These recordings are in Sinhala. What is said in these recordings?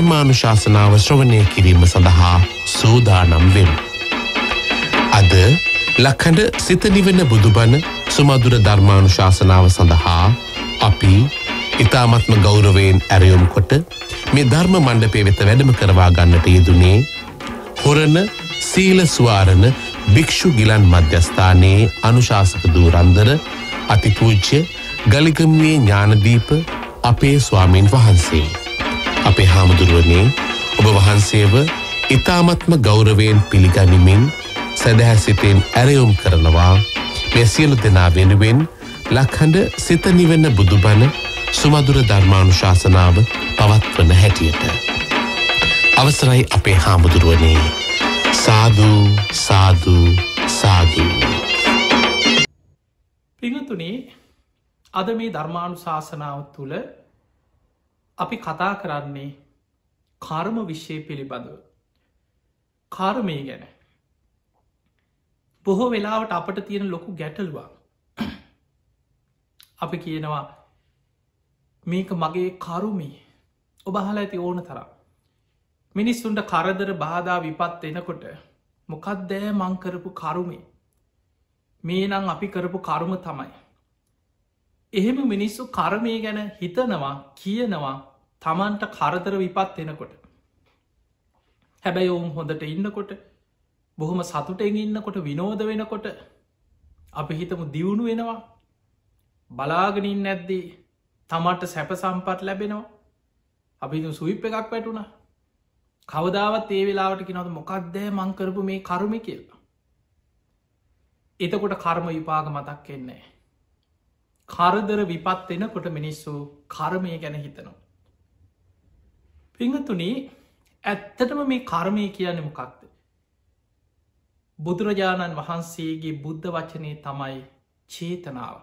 ධර්මානු ශාසනාව ශ්‍රවණය කිරීම සඳහා සූදානම් වෙම්. අද ලක්හඬ සිතනිවෙන බුදුබන සුමදුර ධර්මානු ශාසනාව සඳහා අපි ඉතාමත්ම ගෞරවයෙන් ඇරයොම් කොට මේ ධර්ම මණ්ඩපේ වෙත වැඩම කරවා ගන්නට යෙදුනේ හොරණ සීල ස්වාරණ භික්‍ෂු ගිලන් මධ්‍යස්ථානයේ අනුශාසක දූරන්දර අතිපූජ්‍ය ගලිගම්වේ ඥානදීප අපේ ස්වාමීන් වහන්සේ. අපේ හාමුදුරුවනේ ඔබ වහන්සේව ඉතාමත්ම ගෞරවයෙන් පිළිගනිමින් සැදැහැසිතෙන් ඇරයුම් කරනවා මෙ සියලු දෙනා වෙනුවෙන් ලක්හඬ සිතනිවෙන්න බුදුබන සුමදුර ධර්මානු ශාසනාව පවත්වන හැටියට. අවසරයි අපේ හාමුදුරුවනේ සාධූ සාධූ සාධූ. පිඟතුනේ අද මේ ධර්මාණු ශාසනාව තුළ අපි කතා කරන්නේ කර්ම විශ්ෂය පිළිබඳව. කර්මය ගැන. බොහෝ වෙලාවට අපට තියෙන ලොකු ගැටලුවා. අපි කියනවා මේක මගේ කරුමේ ඔබහල ඇති ඕන තරම්. මිනිස්සුන්ට කරදර බාධා විපත් එනකොට මොකත් දෑ මංකරපු කරුමේ මේ නං අපි කරපු කරුම තමයි. එහෙම මිනිස්සු කර්මය ගැන හිතනවා කියනවා තමන්ට කරදර විපත් එනකොට. හැබැයි ඔවුන් හොඳට ඉන්නකොට බොහොම සතුටෙන් ඉන්නකොට විනෝද වෙනකොට අපි හිතමු දියුණු වෙනවා බලාගෙනින් නැද්දී තමට සැප සම්පත් ලැබෙනවා අපි සුවිප් එකක් වැටුණ කවදාවත් ඒ වෙලාවට කිනවද මොකක්දෑ මංකරපු මේ කරුම කියලා. එතකොට කර්ම විපාග මතක් කෙන්නේ. කරදර විපත් එනකොට මිනිස්සු කර්මය ගැන හිතනවා. පිංහතුනී ඇත්තටම මේ කර්මය කියන්නේ මොකක්ද. බුදුරජාණන් වහන්සේගේ බුද්ධ වචනය තමයි චේතනාව.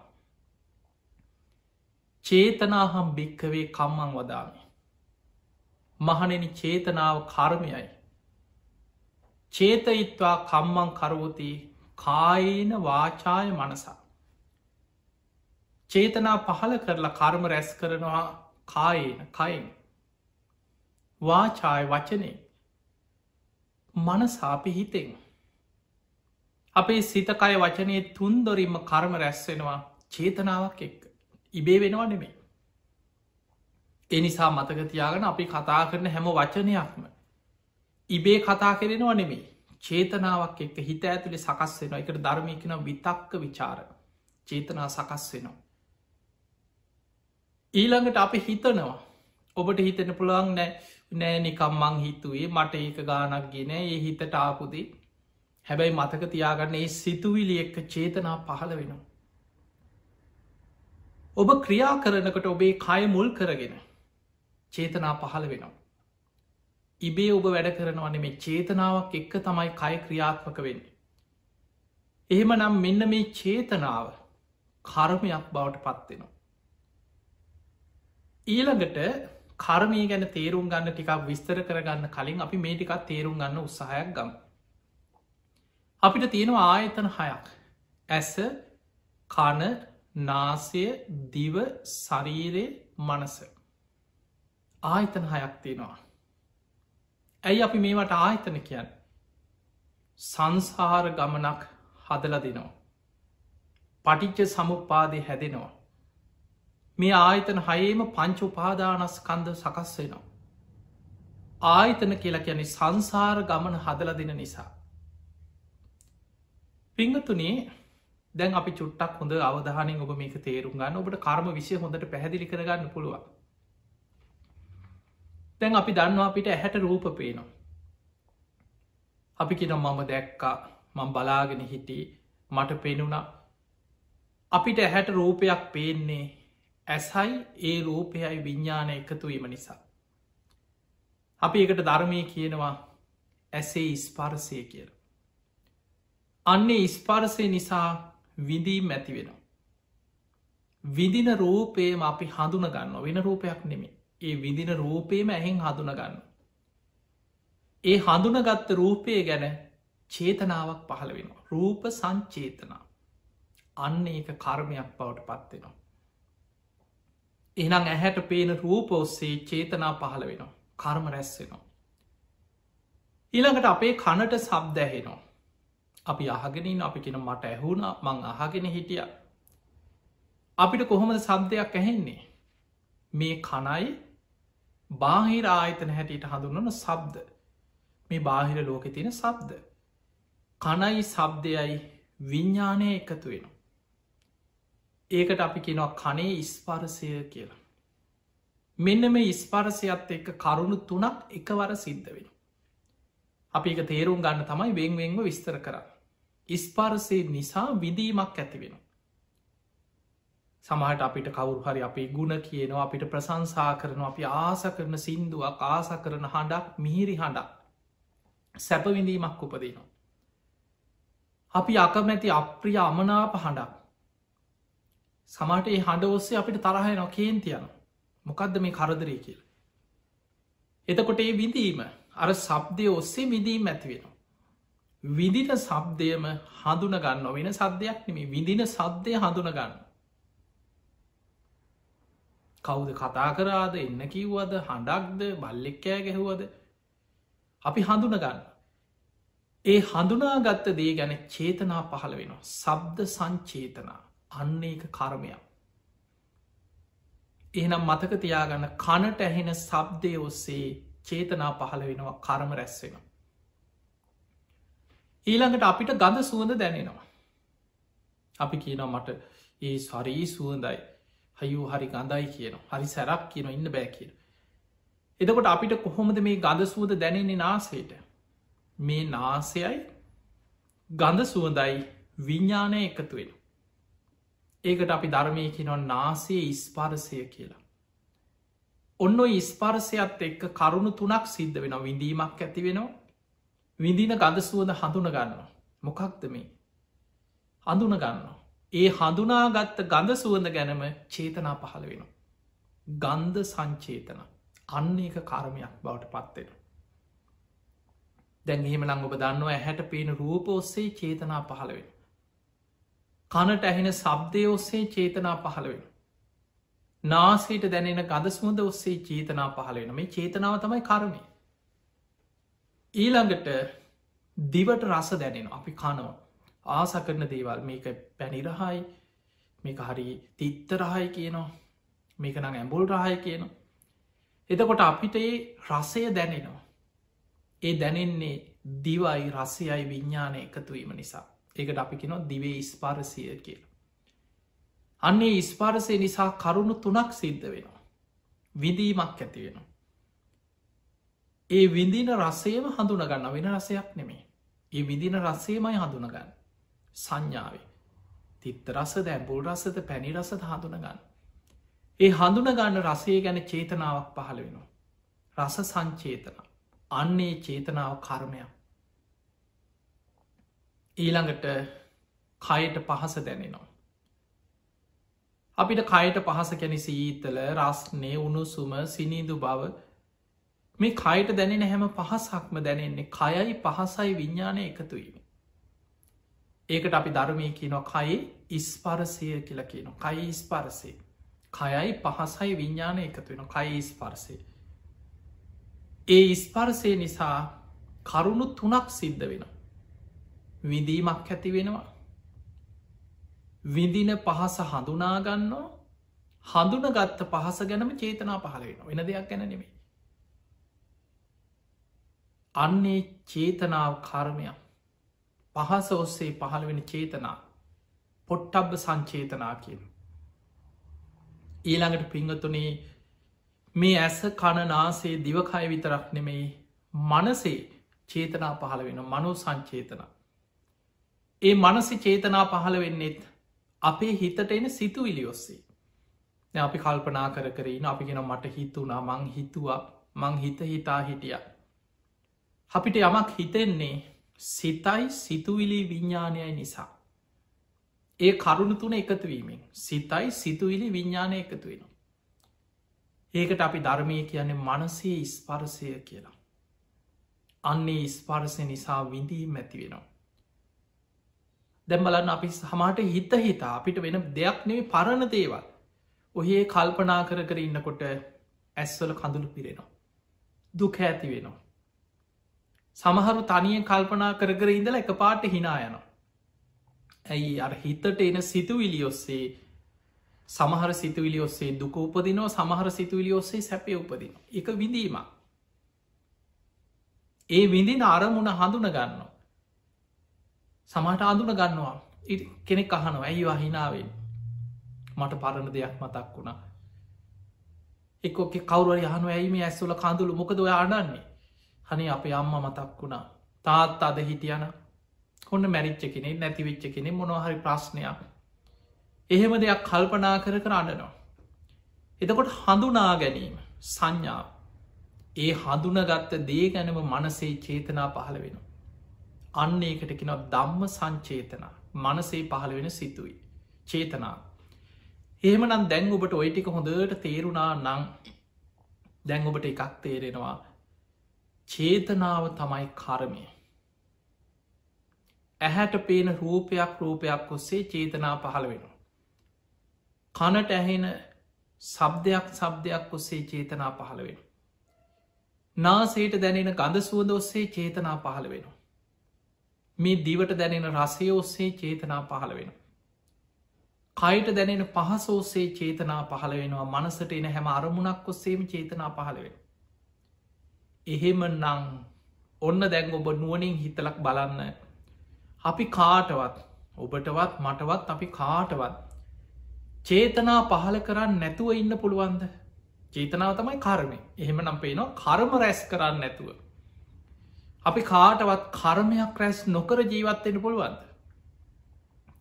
චේතනාහම් භික්කවේ කම්මං වදාමි. මහනෙන චේතනාව කර්මයයි. චේතයිත්වා කම්මං කරවති කායන වාචාය මනසා. චේතනා පහල කරලා කර්ම රැස් කරනවා කායන කයින්. වාචාය වචනේ මනසාපි හිතෙන්. අපේ සිතකය වචනය තුන්දොරින්ම කර්ම රැස්වෙනවා චේතනාවක් එක්ක. ඉබේ වෙනවා නෙමේ. එනිසා මතකතියාගෙන අපි කතා කරන හැම වචනයක්ම. ඉබේ කතා කරෙනවා නෙමේ චේතනාවක් එක්ක හිත ඇතුළේ සකස් වෙන එකට ධර්මයකන විතක්ක විචාර චේතනා සකස් වෙනවා. ඊළඟට අපි හිතනවා ඔබට හිතන පුළුවන් නෑ නෑ නිකම් මං හිතුවේ මට ඒක ගානක් ගෙන ඒ හිතට ආපුදේ හැබැයි මතක තියාගන්න ඒ සිතුවිලි එක්ක චේතනා පහළ වෙනවා. ඔබ ක්‍රියා කරනකට ඔබේ කය මුල් කරගෙන චේතනා පහළ වෙනවා. ඉබේ ඔබ වැඩ කරනවන මේ චේතනාවක් එක්ක තමයි කය ක්‍රියාත්මක වෙන්නේ. එහෙම නම් මෙන්න මේ චේතනාව කර්මයක් බවට පත්වෙනවා. ඊළඟට කර්මය ගැන තේරුම් ගන්න ටිකක් විස්තර කරගන්න කලින් අපි මේ ටිකක් තේරුම් ගන්න උත්සාහයක් ගම්. අපිට තියෙනවා ආයතන හයක්. ඇස කන නාසය දිව ශරීරය මනස. ආයතන හයක් තියෙනවා. ඇයි අපි මේවට ආයතන කියන්න? සංසාර ගමනක් හදල දෙනවා. පටිච්ච සමුපාදය හැදෙනවා. මේ ආයතන හයේම පංච උපාදානස්කන්ද සකස් වෙනවා. ආයතන කියලා කියන්නේ සංසාර ගමන හදල දෙන නිසා. පිංහතුනේ දැන් අපි චුට්ටක් හොඳ අවධානින් ඔබ මේක තේරුම් ගන්න. ඔබට කර්ම විශය හොඳට පැහැදිලි කරගන්න පුළුවන්. දැන් අපි දන්නවා අපිට ඇහැට රූප පේනවා. අපි කියෙන මම දැක්කා මං බලාගෙන හිටි මට පෙනුණා. අපිට ඇහැට රූපයක් පේන්නේ ඇසයි ඒ රූපයයි විඤ්ඥාන එකතුවීම නිසා අපි එකට ධර්මය කියනවා ඇසේ ස්පර්සය කියලා අන්නේ ස්පර්සය නිසා විඳීම් ඇති වෙනවා. විදින රූපේම අපි හඳුන ගන්න වෙන රූපයක් නෙමේ ඒ විදින රූපේම ඇහෙන් හඳුන ගන්න. ඒ හඳුනගත්ත රූපය ගැන චේතනාවක් පහළ වෙනවා. රූප සංචේතනා. අන්න ඒක කර්මයක් බවට පත්වෙනවා. එනම් ඇහැට පේන රූප ඔස්සේ චේතනා පහළ වෙනවා. කර්ම රැස්වෙනවා. ඊළඟට අපේ කනට සබ් දැහෙනවා. අපි අහගෙනින් අපි කෙන මට ඇහුණ මං අහගෙන හිටිය. අපිට කොහොමද සබ්දයක් ඇහෙන්නේ. මේ කනයි බාහිර ආයතන හැටියට හඳුන්නන සබ්ද මේ බාහිර ලෝකෙ තියෙන සබ්ද. කනයි සබ්දයයි විඤ්ඥානය එකතු වෙන. ඒකට අපි කෙනවා කනේ ඉස්පරසය කියලා. මෙන්න මේ ඉස්පරසයත් එක්ක කරුණු තුනක් එකවර සිද්ධ වෙන. අපි එක තේරුම් ගන්න තමයි වෙන්වෙන්ව විස්තර කරන්න. ඉස්පරසේ නිසා විදීමක් ඇති වෙන. සමහට අපිට කවුරු හරි අපි ගුණ කියනවා අපිට ප්‍රසංසා කරන අපි ආස කරන සින්දුවක් ආස කරන හඬක් මිහිරි හඬක් සැපවිඳීමක් උපදිනවා. අපි අකමැති අප්‍රිය අමනාප හඬක් සමට ඒ හඬ ඔස්සේ අපිට තරහය නොකේන්තියන මොකක්ද මේ කරදරය කියල. එතකොට ඒ විඳීම අර සබ්දය ඔස්සේ විදීම් ඇති වෙනවා. විදින සබ්දයම හඳුන ගන්න වෙන සද්‍යයක් නෙමේ විදින සද්දය හඳුන ගන්න. කවුද කතා කරාද එන්න කිව්වද හඬක්ද බල්ලෙක්කෑ ගැහුවද අපි හඳුන ගන්න. ඒ හඳුනාගත්ත දේ ගැන චේතනා පහළ වෙනවා. සබ්ද සංචේතනා අන්න එක කර්මයක්. එහනම් මතක තියාගන්න කනට ඇහෙන සබ්දය ඔස්සේ චේතනා පහළ වෙනවා කරම රැස්වෙන. ඊළඟට අපිට ගඳ සුවඳ දැනෙනවා. අපි කියනවා මට ඒ සරී සුවඳයි හයු හරි ගඳයි කියන හරි සැරක් කියන ඉන්න බෑ කියන. එතකොට අපිට කොහොමද මේ ගඳ සුවද දැනෙන්නේ නාසේට මේ නාසයයි ගඳ සුවඳයි විඤ්ඥානය එකතු වෙන. ඒකට අපි ධර්මය කියනව නාසේ ඉස්පාරසය කියලා. ඔන්න ඉස්පර්සයත් එක්ක කරුණු තුනක් සිද්ධ වෙන විඳීමක් ඇති වෙනවා. විඳින ගඳ සුවඳ හඳුන ගන්න මොකක්ද මේ? හඳුන ගන්න ඒ හඳුනාගත්ත ගඳ සුවඳ ගැනම චේතනා පහළ වෙන ගන්ධ සංචේතන. අන්න එක කර්මයක් බවට පත්වෙන දැන් එහෙම ලං ඔබ දන්නවා ඇහැට පේන රූප ඔස්සේ චේතනා පහළ වෙන කනට ඇහෙන සබ්දය ඔස්සේ චේතනා පහළ වෙන නාසයට දැනෙන ගද සුවඳ ඔස්සේ චේතනා පහලෙන මේ චේතනාව තමයි කරමය. ඊළඟට දිවට රස දැනෙන අපි කනවා ආස කරන දේවල් මේක පැනිරහයි මේක හරි තිත්තරහයි කියනවා මේක නං ඇඹුල් රහය කියනවා. එතකොට අපිට ඒ රසය දැනෙනවා. ඒ දැනෙන්නේ දිවයි රසයයි විඤ්ඥානය එකතුවීම නිසා ඒකට අපි කෙනවා දිවේ ස්පාරසිය කියලා. අන්නේ ස්පාරසය නිසා කරුණු තුනක් සිද්ධ වෙනවා. විදීමක් ඇති වෙන. ඒ විඳින රසේම හඳුනගන්න වෙන රසයක් නෙමේ. ඒ විදින රසේමයි හඳුනගන්න. සංඥාවේ. තිත්ත රස දැම්බුල් රසද පැණි රසද හඳුනගන්න. ඒ හඳුනගන්න රසේ ගැන චේතනාවක් පහළ වෙනවා. රස සංචේතන. අන්නේ චේතනාව කර්මයක්. ඊළඟට කයට පහස දැනෙනවා. අපිට කයට පහස කැනි සීතල රස්නේ උණුසුම සිනිදු බව මේ කයට දැනෙන හැම පහසක්ම දැනෙන්නේ කයයි පහසයි විඤ්ඥානය එකතුවීම. ඒකට අපි ධර්මය කියනවා කයි ඉස්පරසය කියල කියන කයි ඉස්පරසේ. කයයි පහසයි විඤ්ඥානය එකතුවෙන කයි ඉස්පරසේ. ඒ ඉස්පරසය නිසා කරුණු තුනක් සිද්ධ වෙන. විඳීමක් ඇති වෙනවා විදින පහස හඳුනාගන්නවා හඳුන ගත්ත පහස ගැනම චේතනා පහල වෙන වෙන දෙයක් ගැන නෙමේ. අන්නේ චේතනාව කර්මයක් පහස ඔස්සේ පහළ වෙන චේතනා පොට්ටබ්බ සංචේතනා කියන. ඊළඟට පිංගතුනේ මේ ඇස කණනාසේ දිවකය විතරක් නෙමෙයි මනසේ චේතනා පහළ වෙන මනු සංචේතනා. ඒ මනසි චේතනා පහළ වෙන්නෙත් අපේ හිතට එන සිතුවිලි ඔස්සේ. අපි කල්පනා කර කරන අපි ගෙන මට හිතුනා මං හිතුවා මං හිත හිතා හිටිය. අපිට යමක් හිතෙන්නේ සිතයි සිතුවිලි විඤ්ඥානයයි නිසා. ඒ කරුණු තුන එකතුවීමෙන් සිතයි සිතුවිලි විඤ්ඥානය එකතු වෙන. ඒකට අපි ධර්මය කියන්නේ මනසේ ස්පරසය කියලා. අන්නේ ස්පරසය නිසා විඳී මැති වෙනවා. දැම්බලන්න අපි සමාට හිත හිතා අපිට වෙන දෙයක් නෙවේ පරණ දේවල් ඔහේ කල්පනා කර කර ඉන්නකොට ඇස්වල කඳුළු පිරෙනවා. දුක ඇති වෙනවා. සමහරු තනියෙන් කල්පනා කර කර ඉඳල එක පාට හිනා යනවා. ඇයි අර හිතට එන සිතුවිලි ඔස්සේ සමහර සිතුවිලි ඔස්සේ දුක උපදිනවා සමහර සිතුවිලි ඔස්සේ සැපය උපදින එක විඳීම ඒ විඳින අරමුණ හඳුන ගන්න සමට අඳුන ගන්නවා. කෙනෙක් අහනවා ඇයි වහිනාවෙන් මට පරණ දෙයක් මතක් වුණා. එක්ක කවරුව යහනු ඇයිම ඇස්වල කඳුළු? මොකද ඔය අඩන්නේ හනි අපේ අම්ම මතක් වුණා. තාත් අද හිටියන හොන්න මැරිච්ච කෙනෙ නැතිවිච්ච කෙනෙ මොනොහරි ප්‍රශ්නයක්. එහෙම දෙයක් කල්පනා කර කර අඩනවා. එතකොට හඳුනා ගැනීම සංඥා ඒ හඳුනගත්ත දේ ගැනම මනසේ චේතනා පහළ වෙන. අන්න ඒකට කෙනව දම්ම සංචේතනා මනසේ පහළ වෙන සිතුයි. චේතනා. එහෙමනම් දැන් ඔබට ඔයිටික හොඳට තේරුණා නං දැන් ඔබට එකක් තේරෙනවා චේතනාව තමයි කරමය. ඇහැට පේන රූපයක් රූපයක් ඔස්සේ චේතනා පහළ වෙනවා. කනට ඇහෙන සබ්දයක් සබ්දයක් ඔස්සේ චේතනා පහළ වෙන. නාසේට දැනෙන ගඳ සුවද ඔස්සේ චේතනා පහළ වෙන. මේ දිවට දැනෙන රසය ඔස්සේ චේතනා පහළ වෙන. කයිට දැනෙන පහස ඔස්සේ චේතනා පහළ වෙනවා. මනසට එන හැම අරමුණක් ඔස්සේම චේතනා පහළ වෙන. එහෙම නං ඔන්න දැන් ඔබ නුවනින් හිතලක් බලන්න. අපි කාටවත් ඔබටවත් මටවත් අපි කාටවත් චේතනා පහල කරන්න නැතුව ඉන්න පුළුවන්ද? චේතනාව තමයි කර්මය. එහෙම නම් පේනවා කර්ම රැස් කරන්න නැතුව. අපි කාටවත් කර්මයක් රැස් නොකර ජීවත්වෙන පුළුවන්ද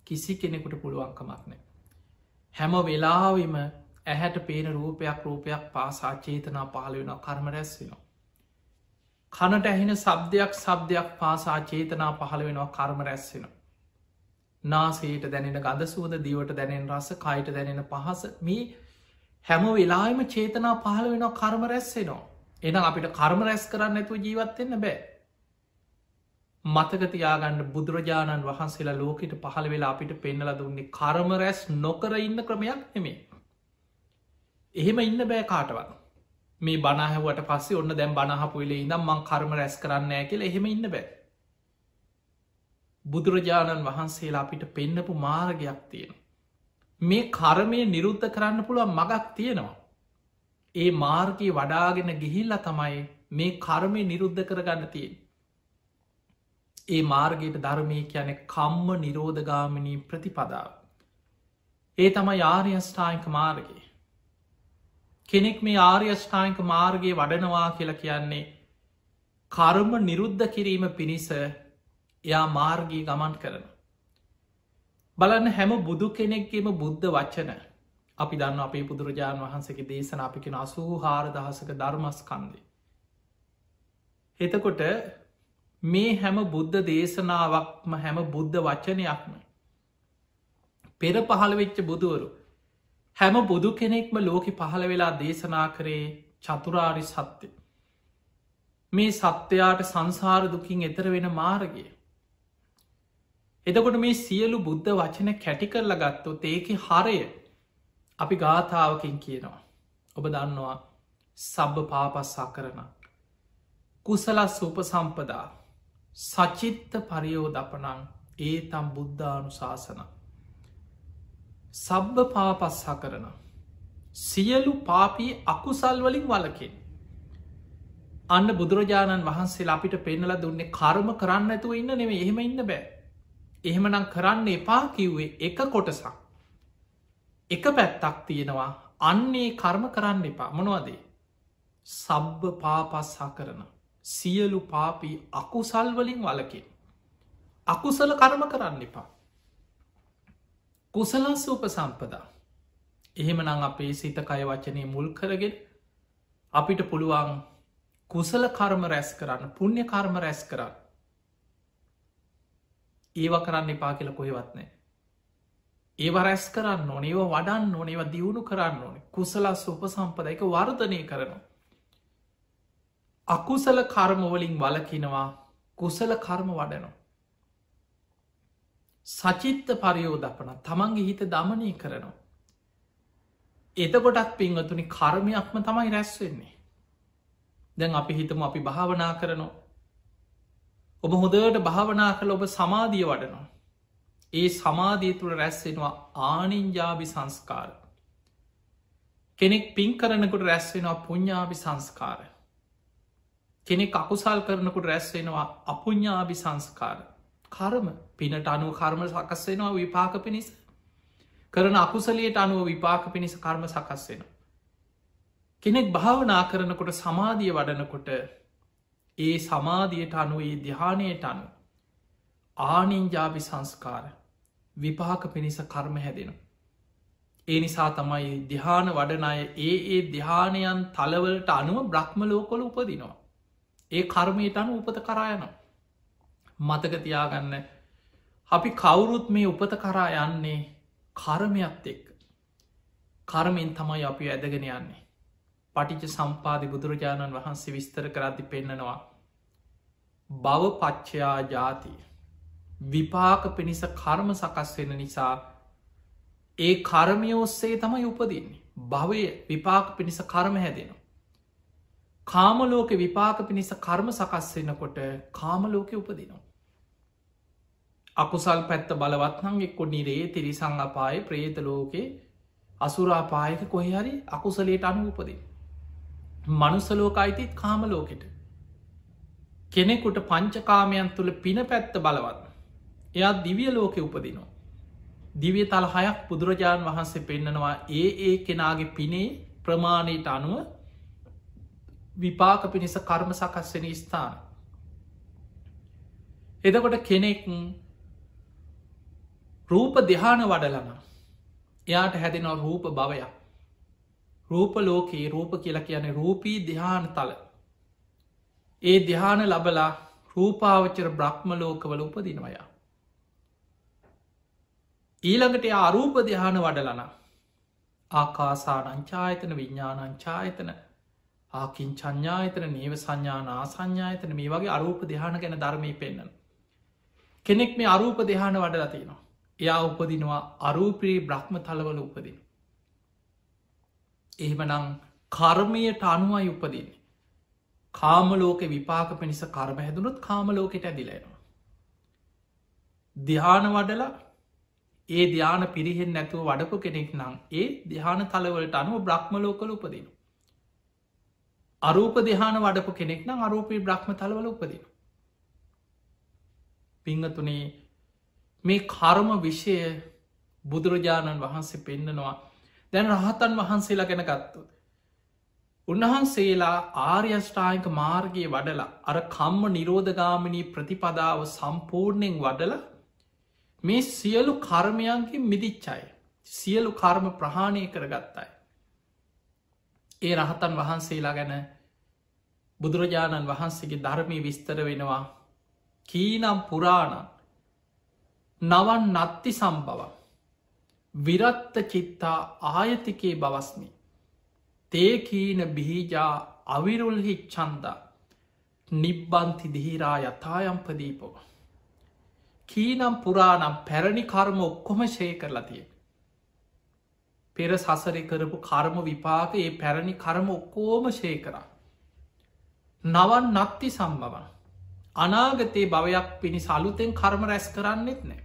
කිසි කෙනෙකුට පුළුවන්කමක් නෑ හැම වෙලාවිම ඇහැට පේන රූපයක් රූපයක් පාසා චේතනා පහල වෙන කර්ම රැස් වෙනවා කනට ඇහෙන සබ්දයක් සබ්දයක් පාසා චේතනා පහළ වෙනවා කර්ම රැස්සෙන. නාසේට දැනෙන ගද සුවද දිවට දැනෙන රස කයිට දැනෙන පහස මේ හැම වෙලාම චේතනා පහළ වෙන කර්ම රැස්සෙනවා. එන අපිට කර්ම රැස් කරන්න ඇතුව ජීවත්වෙන්න බෑ. මතකතියාගන්න බුදුරජාණන් වහන්සේලා ලෝකට පහළ වෙලා අපිට පෙන්නල දුන්නේ කර්ම රැස් නොකර ඉන්න ක්‍රමයක් නෙමේ. එහෙම ඉන්න බෑ කාටවත්. මේ බනාහැවට පස්සේ ඔන්න දැම් බනහපුයිලේ ඉදම් මං කර්ම රැස් කරන්න කියල එහෙම ඉන්න බෑ. බුදුරජාණන් වහන්සේලා අපිට පෙන්නපු මාර්ගයක් තියෙන. මේ කර්මය නිරුද්ධ කරන්න පුළුවන් මගක් තියෙනවා. ඒ මාර්ගී වඩාගෙන ගිහිල්ල තමයි මේ කර්මය නිරුද්ධ කරගන්න තියෙන්. ඒ මාර්ගයට ධර්මය කියන කම්ම නිරෝධගාමිනී ප්‍රතිපදාව. ඒ තම යාරියස්ථායික මාර්ගයේ. කෙනෙක් මේ ආර්යෂ්ඨායික මාර්ගය වඩනවා කියලා කියන්නේ කර්ම නිරුද්ධ කිරීම පිණිස එයා මාර්ගී ගමන් කරන. බලන්න හැම බුදු කෙනෙක්ගේම බුද්ධ වච්චන අපි දන්න අපේ බුදුරජාණන් වහන්සගේ දේශන අපිකෙන අසූ හාරදහසක ධර්මස්කන්දේ. එතකොට මේ හැම බුද්ධ දේශනාවක්ම හැම බුද්ධ වච්චනයක්ම පෙර පහළ වෙච්ච බුදුවරු හැම බුදු කෙනෙක්ම ලෝකෙ පහළ වෙලා දේශනා කරේ චතුරාරි සත්‍යය. මේ සත්‍යයාට සංසාර දුකින් එතර වෙන මාර්ගය. එතකොට මේ සියලු බුද්ධ වචන කැටි කරල ගත්තොත් ඒක හරය අපි ගාථාවකින් කියනවා. ඔබ දන්නවා සබ්භ පාපස්සා කරන. කුසලස් උප සම්පදා සචිත්ත පරියෝ දපනං ඒ තම් බුද්ධානු ශාසනක්. සබ්බ පාපස්සා කරන. සියලු පාපී අකුසල් වලින් වලකින්. අන්න බුදුරජාණන් වහන්සේ අපිට පෙන්නල දුන්නේ කර්ම කරන්න ඇතුව ඉන්න නෙම එහෙම ඉන්න බෑ. එහෙමනම් කරන්න එපා කිව්වේ එක කොටසක්. එක පැත්තක් තියෙනවා අන්නේ කර්ම කරන්න එපා මොනවදේ. සබ්බ පාපස්සා කරන. සියලු පාපී අකුසල් වලින් වලකින්. අකුසල කර්ම කරන්න එපා. කුසලස් උප සම්පදා. එහෙමනං අපේ සිත කය වචනය මුල් කරගෙන අපිට පුළුවන් කුසල කර්ම රැස් කරන්න පුුණ්්‍ය කර්ම රැස් කරන්න. ඒව කරන්න එපා කියල කොහෙවත්නෑ. ඒව රැස් කරන්න ඕන ඒව වඩන්න ඕන ඒව දියුණු කරන්න ඕන කුසලස් උප සම්පද එක වර්ධනය කරනවා. අකුසල කර්මවලින් වලකිනවා කුසල කර්ම වඩනවා. සචිත්ත පරියෝදපන තමන්ගේ හිත දමනය කරනවා. එතකොටත් පින්වතුනි කර්මයක්ම තමයි රැස්වෙන්නේ. දැන් අපි හිතම අපි භාවනා කරනවා. ඔබ හොදට භාවනා කළ ඔබ සමාධිය වඩනවා. ඒ සමාධී තුළ රැස්සෙනවා ආනින්ජාබි සංස්කාර. කෙනෙක් පින් කරනකුට රැස්වෙනවා පුඤ්ඥාබි සංස්කාර. කෙනෙක් අකුසල් කරනකුට රැස්වෙනවා අපුඤ්ඥාබි සංස්කාර. කරම පිනට අනුව කර්ම සකස් වෙනවා විපාක පිණිස කරන අකුසලයට අනුව විපාක පිණිස කර්ම සකස් වෙන. කෙනෙක් භාවනා කරනකොට සමාධිය වඩනකොට ඒ සමාධියට අනුව ඒ දිහානයට අනු ආනින්ජාබි සංස්කාර විපාක පිණිස කර්ම හැදෙන. ඒ නිසා තමයි දිහාන වඩනය ඒ ඒ දිහානයන් තලවලට අනුව බ්‍රහ්ම ලෝකොල උපදිනවා. ඒ කර්මයට අනු උපත කරයනවා. මතකතියාගන්න අපි කවුරුත් මේ උපත කරා යන්නේ කර්මයක්ත් එක්ක. කර්මෙන් තමයි අපි ඇදගෙන යන්නේ. පටිච සම්පාධි බුදුරජාණන් වහන්සේ විස්තර කරද්දි පෙන්නනවා. බව පච්චයා ජාතිය. විපාක පිණිස කර්ම සකස් වෙන නිසා ඒ කර්මය ඔස්සේ තමයි උපදින්නේ. භවය විපාක පිණිස කර්ම හැදෙන. කාමලෝක විපාක පිණිස කර්ම සකස් වෙනකොට කාමලෝක උපදිනවා. අකුසල් පැත්ත බලවත්නං එක්කො නිරේ තිරිසං අපාය ප්‍රේත ලෝකේ අසුරාපායක කොහරි අකුසලේට අනුූපදින්. මනුසලෝක අයිතිත් කාමලෝකෙට. කෙනෙකුට පංචකාමයන් තුළ පින පැත්ත බලවත්. එයා දිවිය ලෝකෙ උපදිනවා. දිවිය තල හයක් බුදුරජාණන් වහන්සේ පෙන්නනවා ඒ ඒ කෙනාගේ පිනේ ප්‍රමාණයට අනුව විපාක පිණිස කර්ම සකස්වෙන ස්ථාන. එදකොට කෙනෙක් රූප දෙහාන වඩලන එයාට හැදෙනව රූප භවයක්. රූප ලෝකයේ රූප කියලා කියන රූපී දෙහාන තල. ඒ දෙහාන ලබලා රූපාවච්චර බ්‍රහ්ම ලෝකවල උපදිනවයා ඊළඟට අරූප දෙහාන වඩලන. ආකාසානංචායතන විඤ්ඥානංචායතන ආකින් චඥායතන නේව සංඥාන ආසංඥායතන මේ වගේ අරූප දෙහාන ගැන ධර්මී පෙන්න්න. කෙනෙක් මේ අරූප දෙහාන වඩලතිනවා එයා උපදිනවා අරූපී බ්‍රහ්ම තලවල උපදින. එහෙමනං කර්මයට අනුවයි උපදින්නේ. කාමලෝක විපාක පිණිස කර්ම හැදුනුත් කාමලෝකට ඇදිලෙනවා දිහාන වඩලා ඒ ධ්‍යාන පිරිහෙන් නැතුව වඩපු කෙනෙක් නම් ඒ දිහාන තලවලට අනුව බ්‍රහ්මලෝකල උපදින. අරූප දෙහාන වඩපු කෙනෙක් නම් අරූපී බ්‍රහ්ම තලවල උපදින. පිංහතුනේ මේ කර්ම විෂය බුදුරජාණන් වහන්සේ පෙන්නනවා දැන් රහතන් වහන්සේලා ගැන ගත්තුත්. උන්වහන්සේලා ආර්යෂ්ඨායික මාර්ගය වඩලා අර කම්ම නිරෝධගාමිනී ප්‍රතිපදාව සම්පූර්ණයෙන් වඩලා මේ සියලු කර්මයන්ගේ මිදිච්චයි සියලු කර්ම ප්‍රහාණය කරගත්තයි. ඒ රහතන් වහන්සේලා ගැන බුදුරජාණන් වහන්සේගේ ධර්මී විස්තර වෙනවා. කීනම් පුරාණ නවන් නත්ති සම්බව විරත්ත චිත්තා ආයතිකේ බවස්මි. තේකීන බිහිජා අවිරුල්හි චන්දා නිබ්බන්ති දිහිරා යථායම්පදීපෝ කීනම් පුරානම් පැරණි කර්ම ඔක්කොම ශය කරලා තිය. පෙර සසරි කරපු කර්ම විපාක ඒ පැරණි කර්ම ඔක්කෝම ශය කරා. නවන් නත්ති සම්බවන්. අනාගතයේ භවයක් පිණි සලුතෙන් කර්ම රැස් කරන්නෙත් නෑ.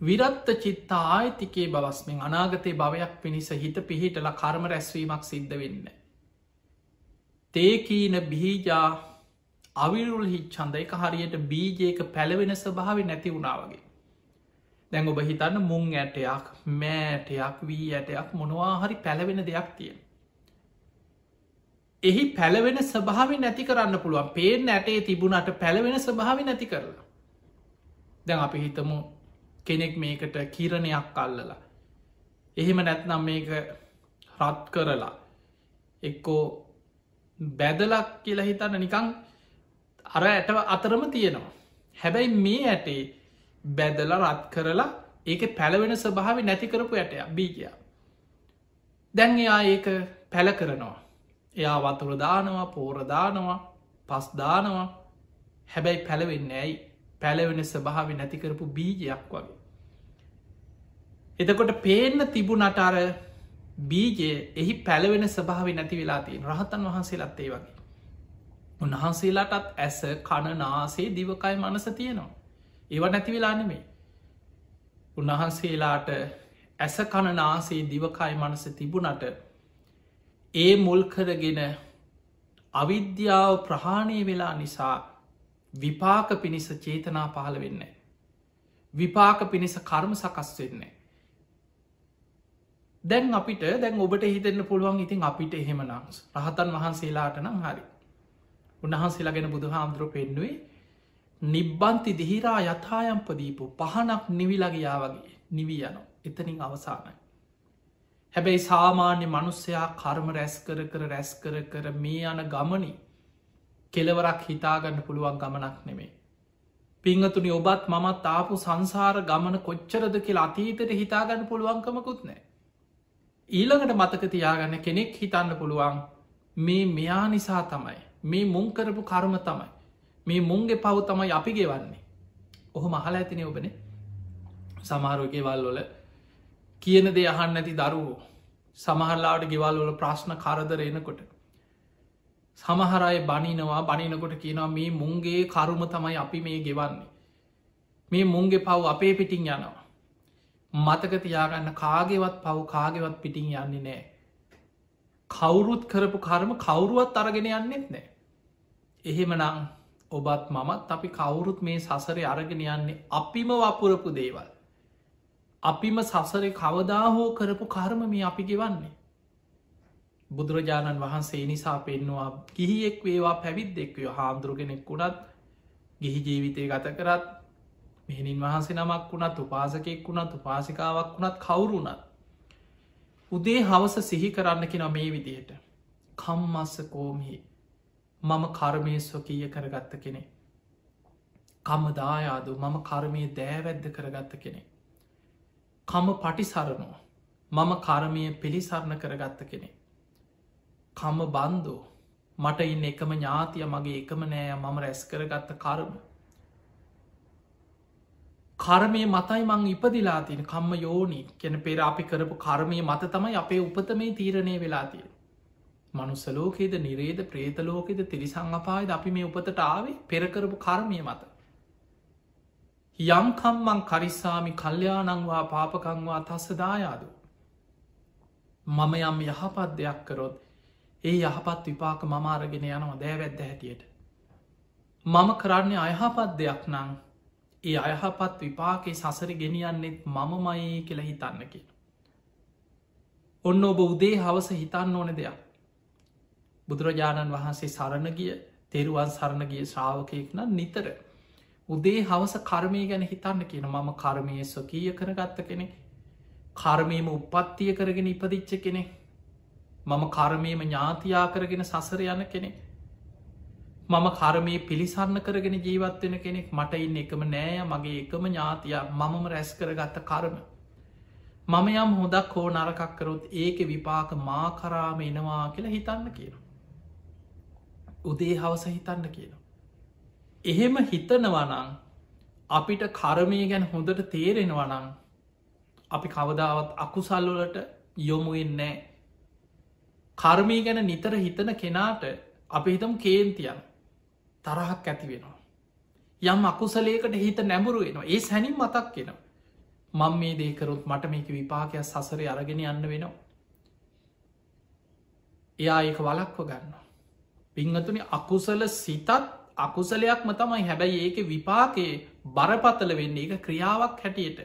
විරත්ත චිත්තා ආයතිකේ බවස්මින් අනාගතයේ භවයක් පිණිස හිත පිහිටල කර්ම රැස්වීමක් සිද්ධ වෙන්න. තේකීන බිහිජා අවිරුල් හිච්චන්ද එක හරියට බීජයක පැළවෙන ස්භාව නැති වුණාවගේ. දැන් ඔබ හිතන්න මුං ඇටයක් මෑටයක් වී ඇටයක් මොනවා හරි පැළවෙන දෙයක් තියෙන. එහි පැළවෙන ස්භාව නැති කරන්න පුළුවන් පේෙන් ඇටේ තිබුණට පැළවෙන ස්භාව නැති කරලා. දැන් අපි හිතමු කෙනෙක් මේකට කිරණයක් අල්ලලා. එහෙම නැත්නම් මේක රත් කරලා එක්කෝ බැදලක් කියලා හිතන්න නිකං අර ඇට අතරම තියෙනවා. හැබැයි මේ ඇටේ බැදල රත් කරලා ඒක පැළවෙන ස්වභාව නැති කරපු ඇටය බීජය. දැන් එයා ඒක පැල කරනවා. එයා වතුරදානවා පෝරදානවා පස්දානවා හැබැයි පැළවෙන්න ඇයි පැළවෙන ස්වභාව නැතිකරපු බීජයක් වගේ. එතකොට පේන්න තිබුණට අර බීජය එහි පැළවෙන ස්භාව නැති වෙලා තියෙන් රහතන් වහන්සේලත් ඒ වගේ. උන්වහන්සේලාටත් ඇස කණනාසේ දිවකයි මනස තියෙනවා. ඒව නැති වෙලා නෙමේ. උන්වහන්සේලාට ඇස කණනාසේ දිවකයි මනස තිබුණට ඒ මුල්කරගෙන අවිද්‍යාව ප්‍රහාණය වෙලා නිසා විපාක පිණිස චේතනා පහළ වෙන්න. විපාක පිණිස කර්ම සකස් වෙන්නේ. දැන් අපිට දැන් ඔබට හිතන්න පුළුවන් ඉතින් අපිට එහෙම නංස් රහතන් වහන්සේලාට නම් හරි. උන්වහන්සේලාගෙන බුදු හාමුදුරුව පෙන්නුවේ නිබ්බන්ති දිහිරා යථායම්පදීපු පහනක් නිවිලගයා වගේ නිවී යන එතනින් අවසානයි. හැබැයි සාමාන්‍ය මනුස්සයා කර්ම රැස් කර කර රැස් කර කර මේ යන ගමනි කෙලවරක් හිතාගන්න පුළුවන් ගමනක් නෙමේ. පිංහතුනි ඔබත් මමත් ආපු සංසාර ගමන කොච්චරද කියලා අතීතයට හිතාගන්න පුළුවන්කමකුත් නෑ. ඊළඟට මතක තියාගන්න කෙනෙක් හිතන්න පුළුවන් මේ මෙයා නිසා තමයි මේ මුං කරපු කර්ම තමයි මේ මුන්ගේ පව් තමයි අපි ගෙවන්නේ. ඔහු මහල ඇතින ඔබන. සමාරෝගේ වල්වල කියන දේ අහන්න ඇති දරුවෝ සමහරලාට ගෙවල් වල ප්‍රශ්න කරදර එනකොට සමහරය බනිනවා බනිනකොට කියනවා මේ මුන්ගේ කරුම තමයි අපි මේ ගෙවන්නේ. මේ මුන්ගේ පව් අපේ පිටිං යනවා. මතක තියාගන්න කාගෙවත් පව් කාගෙවත් පිටිං යන්නේ නෑ කවුරුත් කරපු කර්ම කවුරුවත් අරගෙන යන්නෙත් නෑ එහෙම නං ඔබත් මමත් අපි කවුරුත් මේ සසරය අරගෙන යන්නේ අපිම වපුරපු දේවල් අපිම සසරය කවදා හෝ කරපු කර්ම මේ අපි ගෙවන්නේ. බුදුරජාණන් වහන්සේ නිසා පෙන්නවා ගිහියෙක් වේවා පැවිද්දෙක්වය හාමුදුරුගෙනෙක් වුණත් ගිහි ජීවිතය ගත කරත් මෙහිනින් වහන්සේ නමක් වුණත් උපාසකෙක් වුණත් උපාසිකාවක් වුණත් කවුරුණත්. උදේ හවස සිහි කරන්න කෙන මේ විදියට. කම්මස්ස කෝමිහි මම කර්මය ස්වකීය කරගත්ත කෙනෙ. කම්ම දායාදු මම කර්මය දෑවැද්ද කරගත්ත කෙනෙ. කම පටිසරනෝ මම කර්මය පිළිසරණ කරගත්ත කෙනෙ. කම බන්දෝ මට ඉන්න එකම ඥාතිය මගේ එකම නෑ මම රැස් කරගත්ත කරම. කර්මය මතයි මං ඉපදිලා තින කම්ම යෝනි කෙන පෙර අපි කරපු කර්මය මත තමයි අපේ උපත මේ තීරණය වෙලා තියෙන. මනුස්සලෝකේද නිරේද ප්‍රේතලෝකෙද තිරිසං අපායද අපි මේ උපතට ආවේ පෙරකරපු කර්මය මත. යම්කම්මං කරිස්සාමි කල්්‍යයානංවා පාපකංවා තස්ස දායාදු. මම යම් යහපත් දෙයක් කරොත් ඒ යහපත් විපාක මමාරගෙන යනවා දෑවැද්ද හැටියට. මම කරන්නේ අයහපත් දෙයක් නං ඒ අයහපත් විපාකේ සසර ගෙනියන්නෙත් මමමයි කියල හිතන්නකි. ඔන්න ඔබ උදේ හවස හිතන්න ඕන දෙයක්. බුදුරජාණන් වහන්සේ සරණ ගිය තෙරුවන් සරණ ගිය ශ්‍රාවකයෙක් නම් නිතර උදේ හවස කර්මය ගැන හිතන්න කියන මම කර්මය ස්වකීය කරගත්ත කෙනෙ කර්මයම උපත්තිය කරගෙන ඉපදිච්ච කෙනෙ මම කර්මයම ඥාතියා කරගෙන සසර යන කෙනෙ මම කර්මය පිළිසරණ කරගෙන ජීවත්වෙන කෙනෙක්. මට ඉන්න එකම නෑ මගේ එකම ඥාතියා. මමම රැස් කරගත්ත කර්ම. මම යම් හොදක් හෝ නරකක් කරොත් ඒක විපාක මා කරාම එනවා කියලා හිතන්න කියන උදේ හවස හිතන්න කියනවා එහෙම හිතනවනං අපිට කරමය ගැන හොඳට තේරෙනවනං අපි කවදාවත් අකුසල්ලොලට යොමුවෙන්නෑ කර්මී ගැන නිතර හිතන කෙනාට අපි හිතම් කේන්තියන් තරහක් ඇති වෙනවා. යම් අකුසලේකට හිත නැඹුරු වෙනවා ඒ සැනින් මතක් කෙනවා. මං මේ දේකරුත් මට මේක විපාකයක් සසරය අරගෙන යන්න වෙනවා. එයා ඒක වලක්ව ගන්න. පිංහතුනි අකුසල සිතත් අකුසලයක්ම තමයි හැබැයි ඒක විපාකයේ බරපතල වෙන්න එක ක්‍රියාවක් හැටියට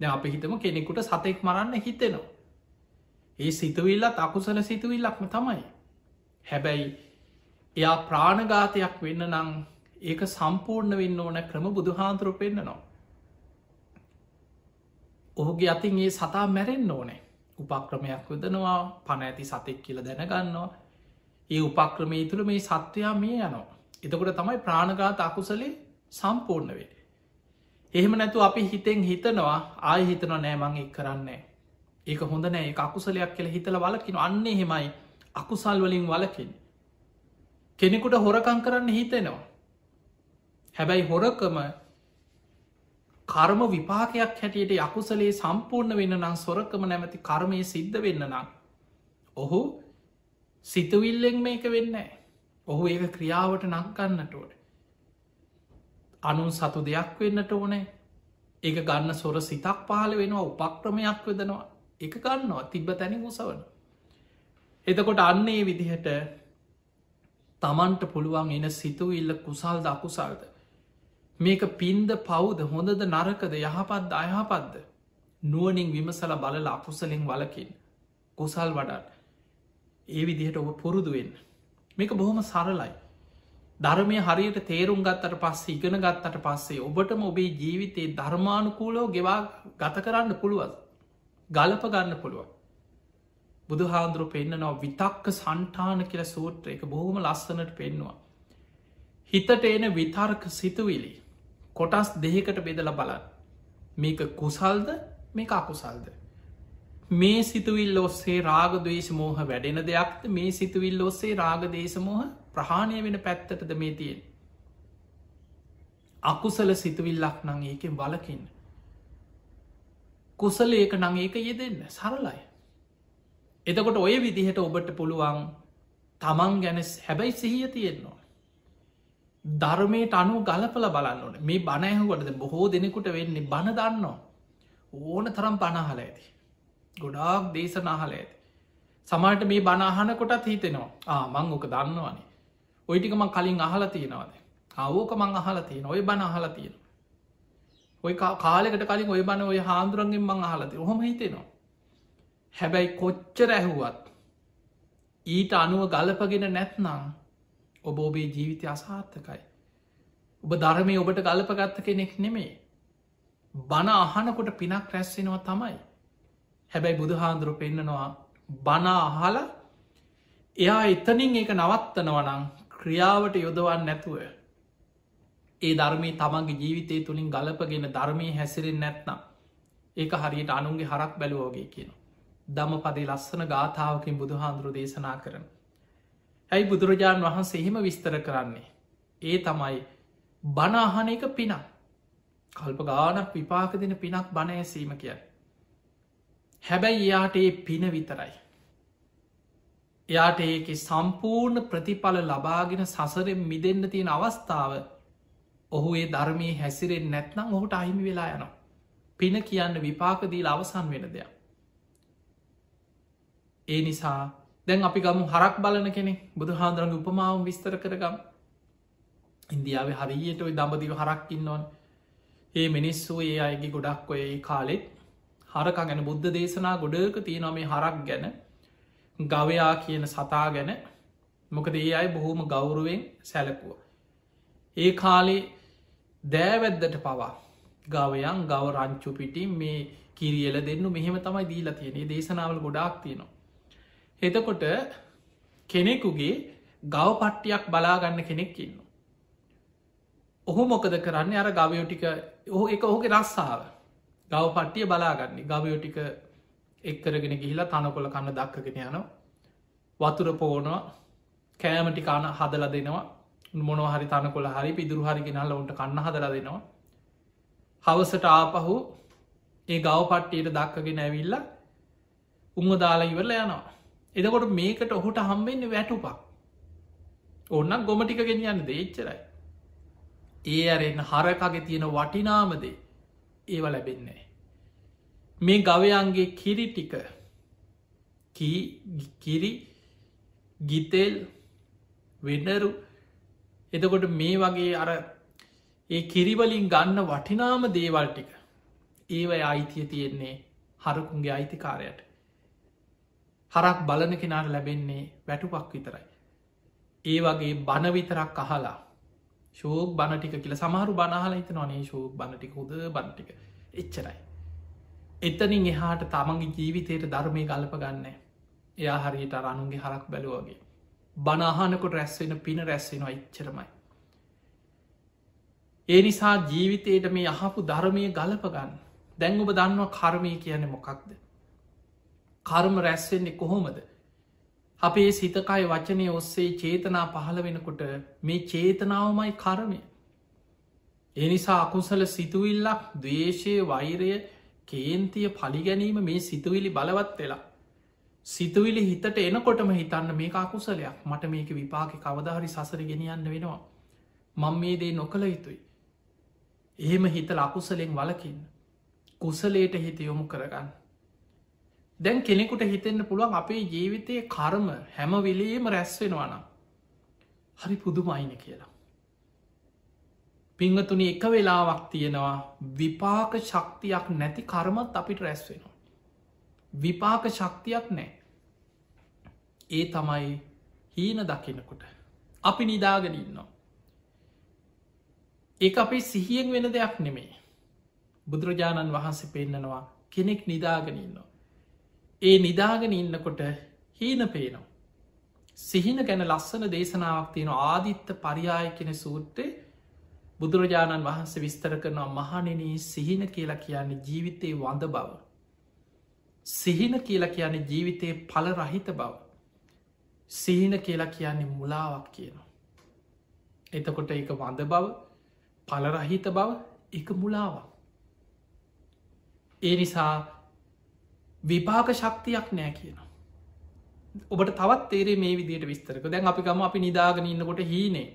ද අප හිතම කෙනෙකුට සතෙක් මරන්න හිතෙනවා. ඒ සිතුවිල්ලත් අකුසල සිතුවිල්ලක්ම තමයි. හැබැයි එයා ප්‍රාණගාතයක් වෙන්න නං ඒක සම්පූර්ණ වෙන්න ඕන ක්‍රම බුදුහාන්තුරු පෙන්න්නනවා. ඔහුගේ අතින් ඒ සතා මැරෙන් ඕනේ උපක්‍රමයක් වදනවා පණ ඇති සතෙක් කියල දැනගන්නවා ඒ උපක්‍රමේ තුළ මේ සත්වයා මේ යනවා එතකොට තමයි ප්‍රාණගාත අකුසලේ සම්පූර්ණ වේ. එහෙම නැතු අපි හිතෙන් හිතනවා ආය හිතනවා නෑමං එක් කරන්නේ. ඒක හොඳ නෑ අකුසලයක් කියල හිතල වලකින අන්න එහෙමයි අකුසල් වලින් වලකින්. කෙනෙකුට හොරකං කරන්න හිතෙනවා. හැබැයි හොරකම කර්ම විපාකයක් හැටියට යකුසලේ සම්පූර්ණ වෙන්න නම් සොරකම නැමති කර්මය සිද්ධ වෙන්න නම් ඔහු සිතවිල්ලෙන් මේක වෙන්න ඔහු ඒක ක්‍රියාවට නක්ගන්නටෝට අනුන් සතු දෙයක් වෙන්නට ඕනේ. ඒක ගන්න සොර සිතක් පහල වෙනවා උපක්‍රමයක් වෙදනවා. එක ගන්නවා තිබ්බ තැනි මුසවන එතකොට අන්නේ විදිහට තමන්ට පුළුවන් එන සිතුවිල්ල කුසල්ද අකුසල්ද? මේක පින්ද පවුද හොඳද නරකද යහපත්ද අයහපත්ද? නුවනින් විමසල බලල අකුසලෙන් වලකින් කුසල් වඩත් ඒ විදිහට ඔබ පුරුදුවෙන් මේක බොහොම සරලයි. ධර්මය හරියට තේරුම් ගත්තට පස්සේ ඉගෙන ගත්තට පස්සේ ඔබටම ඔබේ ජීවිතයේ ධර්මානුකූලෝ ගෙවා ගත කරන්න පුළුවන් ගලප ගන්න පුළුවන්. බුදු හාන්දුරු පෙන්න්නනවා විතක්ක සන්ටාන කියල සූත්‍ර එක බොහොම ලස්සනට පෙන්නවා. හිතට එන විතර්ක සිතුවිලි කොටස් දෙහකට බෙදල බලන්න. මේක කුසල්ද? මේ අකුසල්ද. මේ සිතුවිල් ඔස්සේ රාගදේශ මෝහ වැඩෙන දෙයක්ද මේ සිතුවිල් ඔස්සේ රාගදේශමෝහ ප්‍රහාණය වෙන පැත්තටද මේ තියෙන්. අකුසල සිතුවිල්ලක් නං ඒකෙන් බලකින්න. කුසල ඒක නං ඒක යෙදෙන්න සරලයි. එතකොට ඔය විදිහට ඔබට පුළුවන් තමන් ගැන හැබැයි සිහිය තියෙන්නවා. ධර්මයට අනු ගලපල බලන්න ඕන මේ බණයහකොටද බොහෝ දෙනෙකුට වෙන්නේ බණ දන්නවා. ඕන තරම් පණහල ඇති. ගොඩාක් දේශනාහල ඇති. සමට මේ බණහන කොටත් හිතෙනවා. ආ මං ඕක දන්නවනේ. ඔයිටිකම කලින් අහල තියෙනවාද අවෝක මං අහල තියෙන ඔය බණ අහල තියෙන ඔය කාලෙකට කලින් ඔය බණ ඔය හාන්දුරන්ගෙන් මං අහලති හොම හිතෙනවා. හැබැයි කොච්චර ඇහුවත් ඊට අනුව ගලපගෙන නැත්නම් ඔබ ඔබේ ජීවිතය අසාර්ථකයි. ඔබ ධර්මය ඔබට ගලපගත්ත කෙනෙක් නෙමේ බණ අහනකොට පිනක් රැස්සෙනවා තමයි. හැබැයි බුදුහාන්දුරු පෙන්න්නනවා බණ අහල එයා එතනින් ඒක නවත්තනවනං ක්‍රියාවට යොදවන්න නැතුව ඒ ධර්මී තමන්ගේ ජීවිතය තුළින් ගලපගෙන ධර්මය හැසිරෙන් නැත්නම් ඒක හරියට අනුන්ගේ හරක් බැලුවෝගේ කියන. දම පදේ ලස්සන ගාථාවකින් බුදුහාන්දුරු දේශනා කරන. ඇයි බුදුරජාණන් වහන්සේ එහෙම විස්තර කරන්නේ. ඒ තමයි බනාහන එක පිනක්. කල්ප ගානක් විපාක දෙන පිනක් බණඇසීම කියයි. හැබැයි එයාට ඒ පින විතරයි. එයාට ඒක සම්පූර්ණ ප්‍රතිඵල ලබාගෙන සසරෙන් මිදන්න තියෙන අවස්ථාව ඔහු ඒ ධර්මය හැසිරෙන් නැත්නම් ඔහුට අහිමි වෙලා යනවා. පින කියන්න විපාකදීල අවසන් වෙන දෙයක්. ඒ නිසා දැන් අපි ගමු හරක් බලන කෙනෙ බුදු හාන්දුරන්ගේ උපමාවම් විස්තර කරගම් ඉන්දියාව හරියට ඔයි දඹදිව හරක්කින්නවන් ඒ මිනිස්සු ඒ අයගේ ගොඩක් ඔය ඒ කාලෙත් හරක ගැන බුද්ධ දේශනා ගොඩක තියනො මේ හරක් ගැන ගවයා කියන සතා ගැන මොකද ඒ අයි බොහෝම ගෞරුවෙන් සැලකුව. ඒ කාලේ දෑවැද්දට පවා ගවයන් ගව රංචු පිටින් මේ කිරියල දෙන්නු මෙහෙම තමයි දීලා තියෙනේ දේශනාවල ගොඩාක් තියෙනවා. එතකොට කෙනෙකුගේ ගව පට්ටියක් බලාගන්න කෙනෙක් ඉන්න. ඔහු මොකද කරන්න අර ගවයෝටික ඔහු එක ඔහුගේ රස්සාාව ගව පට්ටිය බලාගන්නේ. ගවයෝටික එක්කරගෙන ගිහිලා තනකොළ කන්න දක්කගෙන යනවා. වතුර පෝනවා. කෑමටි කාන හදල දෙනවා. මොනහරි තනකොළ හරි පිදුරු හරි ගෙනල්ල උන්ට කන්න හදල දෙනවා. හවසට ආපහු ඒ ගව පට්ටියට දක්කගෙන ඇවිල්ල උම දාලා ඉවරල යනවා. එදකොට මේකට ඔහුට හම්බෙන්න වැටුපක්. ඔන්න ගොමටික ගෙන යන්න දේච්චරයි ඒ අරෙන් හරකගේ තියෙන වටිනාමදේ ඒව ලැබෙන්නේ මේ ගවයන්ගේ කිරි ටික කිරි ගිතෙල් වෙන්නරු එතකොට මේ වගේ අර ඒ කිරිවලින් ගන්න වටිනාම දේවල් ටික ඒව අයිතිය තියෙන්නේ හරකුන්ගේ අයිතිකාරයට. හරක් බලන කෙනාට ලැබෙන්නේ වැටුපක් විතරයි. ඒ වගේ බණ විතරක් අහලා ශෝක් බණටික කියල. සමහරු බනහලා හිත නොනේ ශෝක් බණටික හොද බණටික එච්චරයි. එතනින් එහාට තමන්ගේ ජීවිතයට ධර්මය ගල්ප ගන්න එයා හරියට අනුන්ගේ හරක් බැලුවගේ බනහනකොට රැස්වෙන පින රැස්වෙනවා ඉච්චරමයි ඒ නිසා ජීවිතයට මේ අහපු ධර්මය ගලපගන්න දැන් ඔබ දන්නවා කර්මය කියන මොකක්ද? කර්ම රැස්වෙන්නේ කොහොමද? අපේ සිතකයි වචනය ඔස්සේ චේතනා පහළ වෙනකොට මේ චේතනාවමයි කර්මය. එනිසා අකුසල සිතුවිල්ලක් දවේශය වෛරය කේන්තිය පලිගැනීම මේ සිතුවිලි බලවත් වෙලා. සිතුවිලි හිතට එනකොටම හිතන්න මේ අකුසලයක්. මට මේක විපාක කවදාහරි සසර ගෙනියන්න වෙනවා. මං මේ දේ නොකළ යුතුයි. එහෙම හිත ලකුසලෙන් වලකින් කුසලේට හිත යොමු කරගන්න. දැන් කෙනෙකුට හිතෙන්න්න පුළුවන් අපේ ජීවිතයේ කර්ම හැම වෙලේම රැස්වෙනවානම් හරි පුදුමයින කියලා. පිංහතුනි එක වෙලාවක් තියෙනවා විපාක ශක්තියක් නැති කර්මත් අපිට රැස්වෙනවා විපාක ශක්තියක් නෑ ඒ තමයි හීන දකිනකොට අපි නිදාගෙන ඉන්නවා. ඒ අපේ සිහියෙන් වෙන දෙයක් නෙමේ බුදුරජාණන් වහන්සේ පෙන්නනවා කෙනෙක් නිදාගෙන ඉන්නවා. ඒ නිදාගෙන ඉන්නකොට හීන පේනවා සිහින ගැන ලස්සන දේශනාවක් තියෙන ආදිත්ත පරියාය කෙන සූට්ටේ බුදුරජාණන් වහන්සේ විස්තර කරනවා මහනෙනී සිහින කියලා කියන්නේ ජීවිතයේ වඳ බව සිහින කියලා කියන්නේ ජීවිතයේ පල රහිත බව. සිහින කියලා කියන්නේ මුලාවක් කියනවා. එතකොට එක වඳ බව පලරහිත බව එක මුලාවක්. ඒ නිසා විපාක ශක්තියක් නෑ කියනවා. ඔබට තවත් තේරේ මේ විදියට විස්තරක දැන් අපි ගම අපි නිදාගෙන ඉන්නකොට හීනේ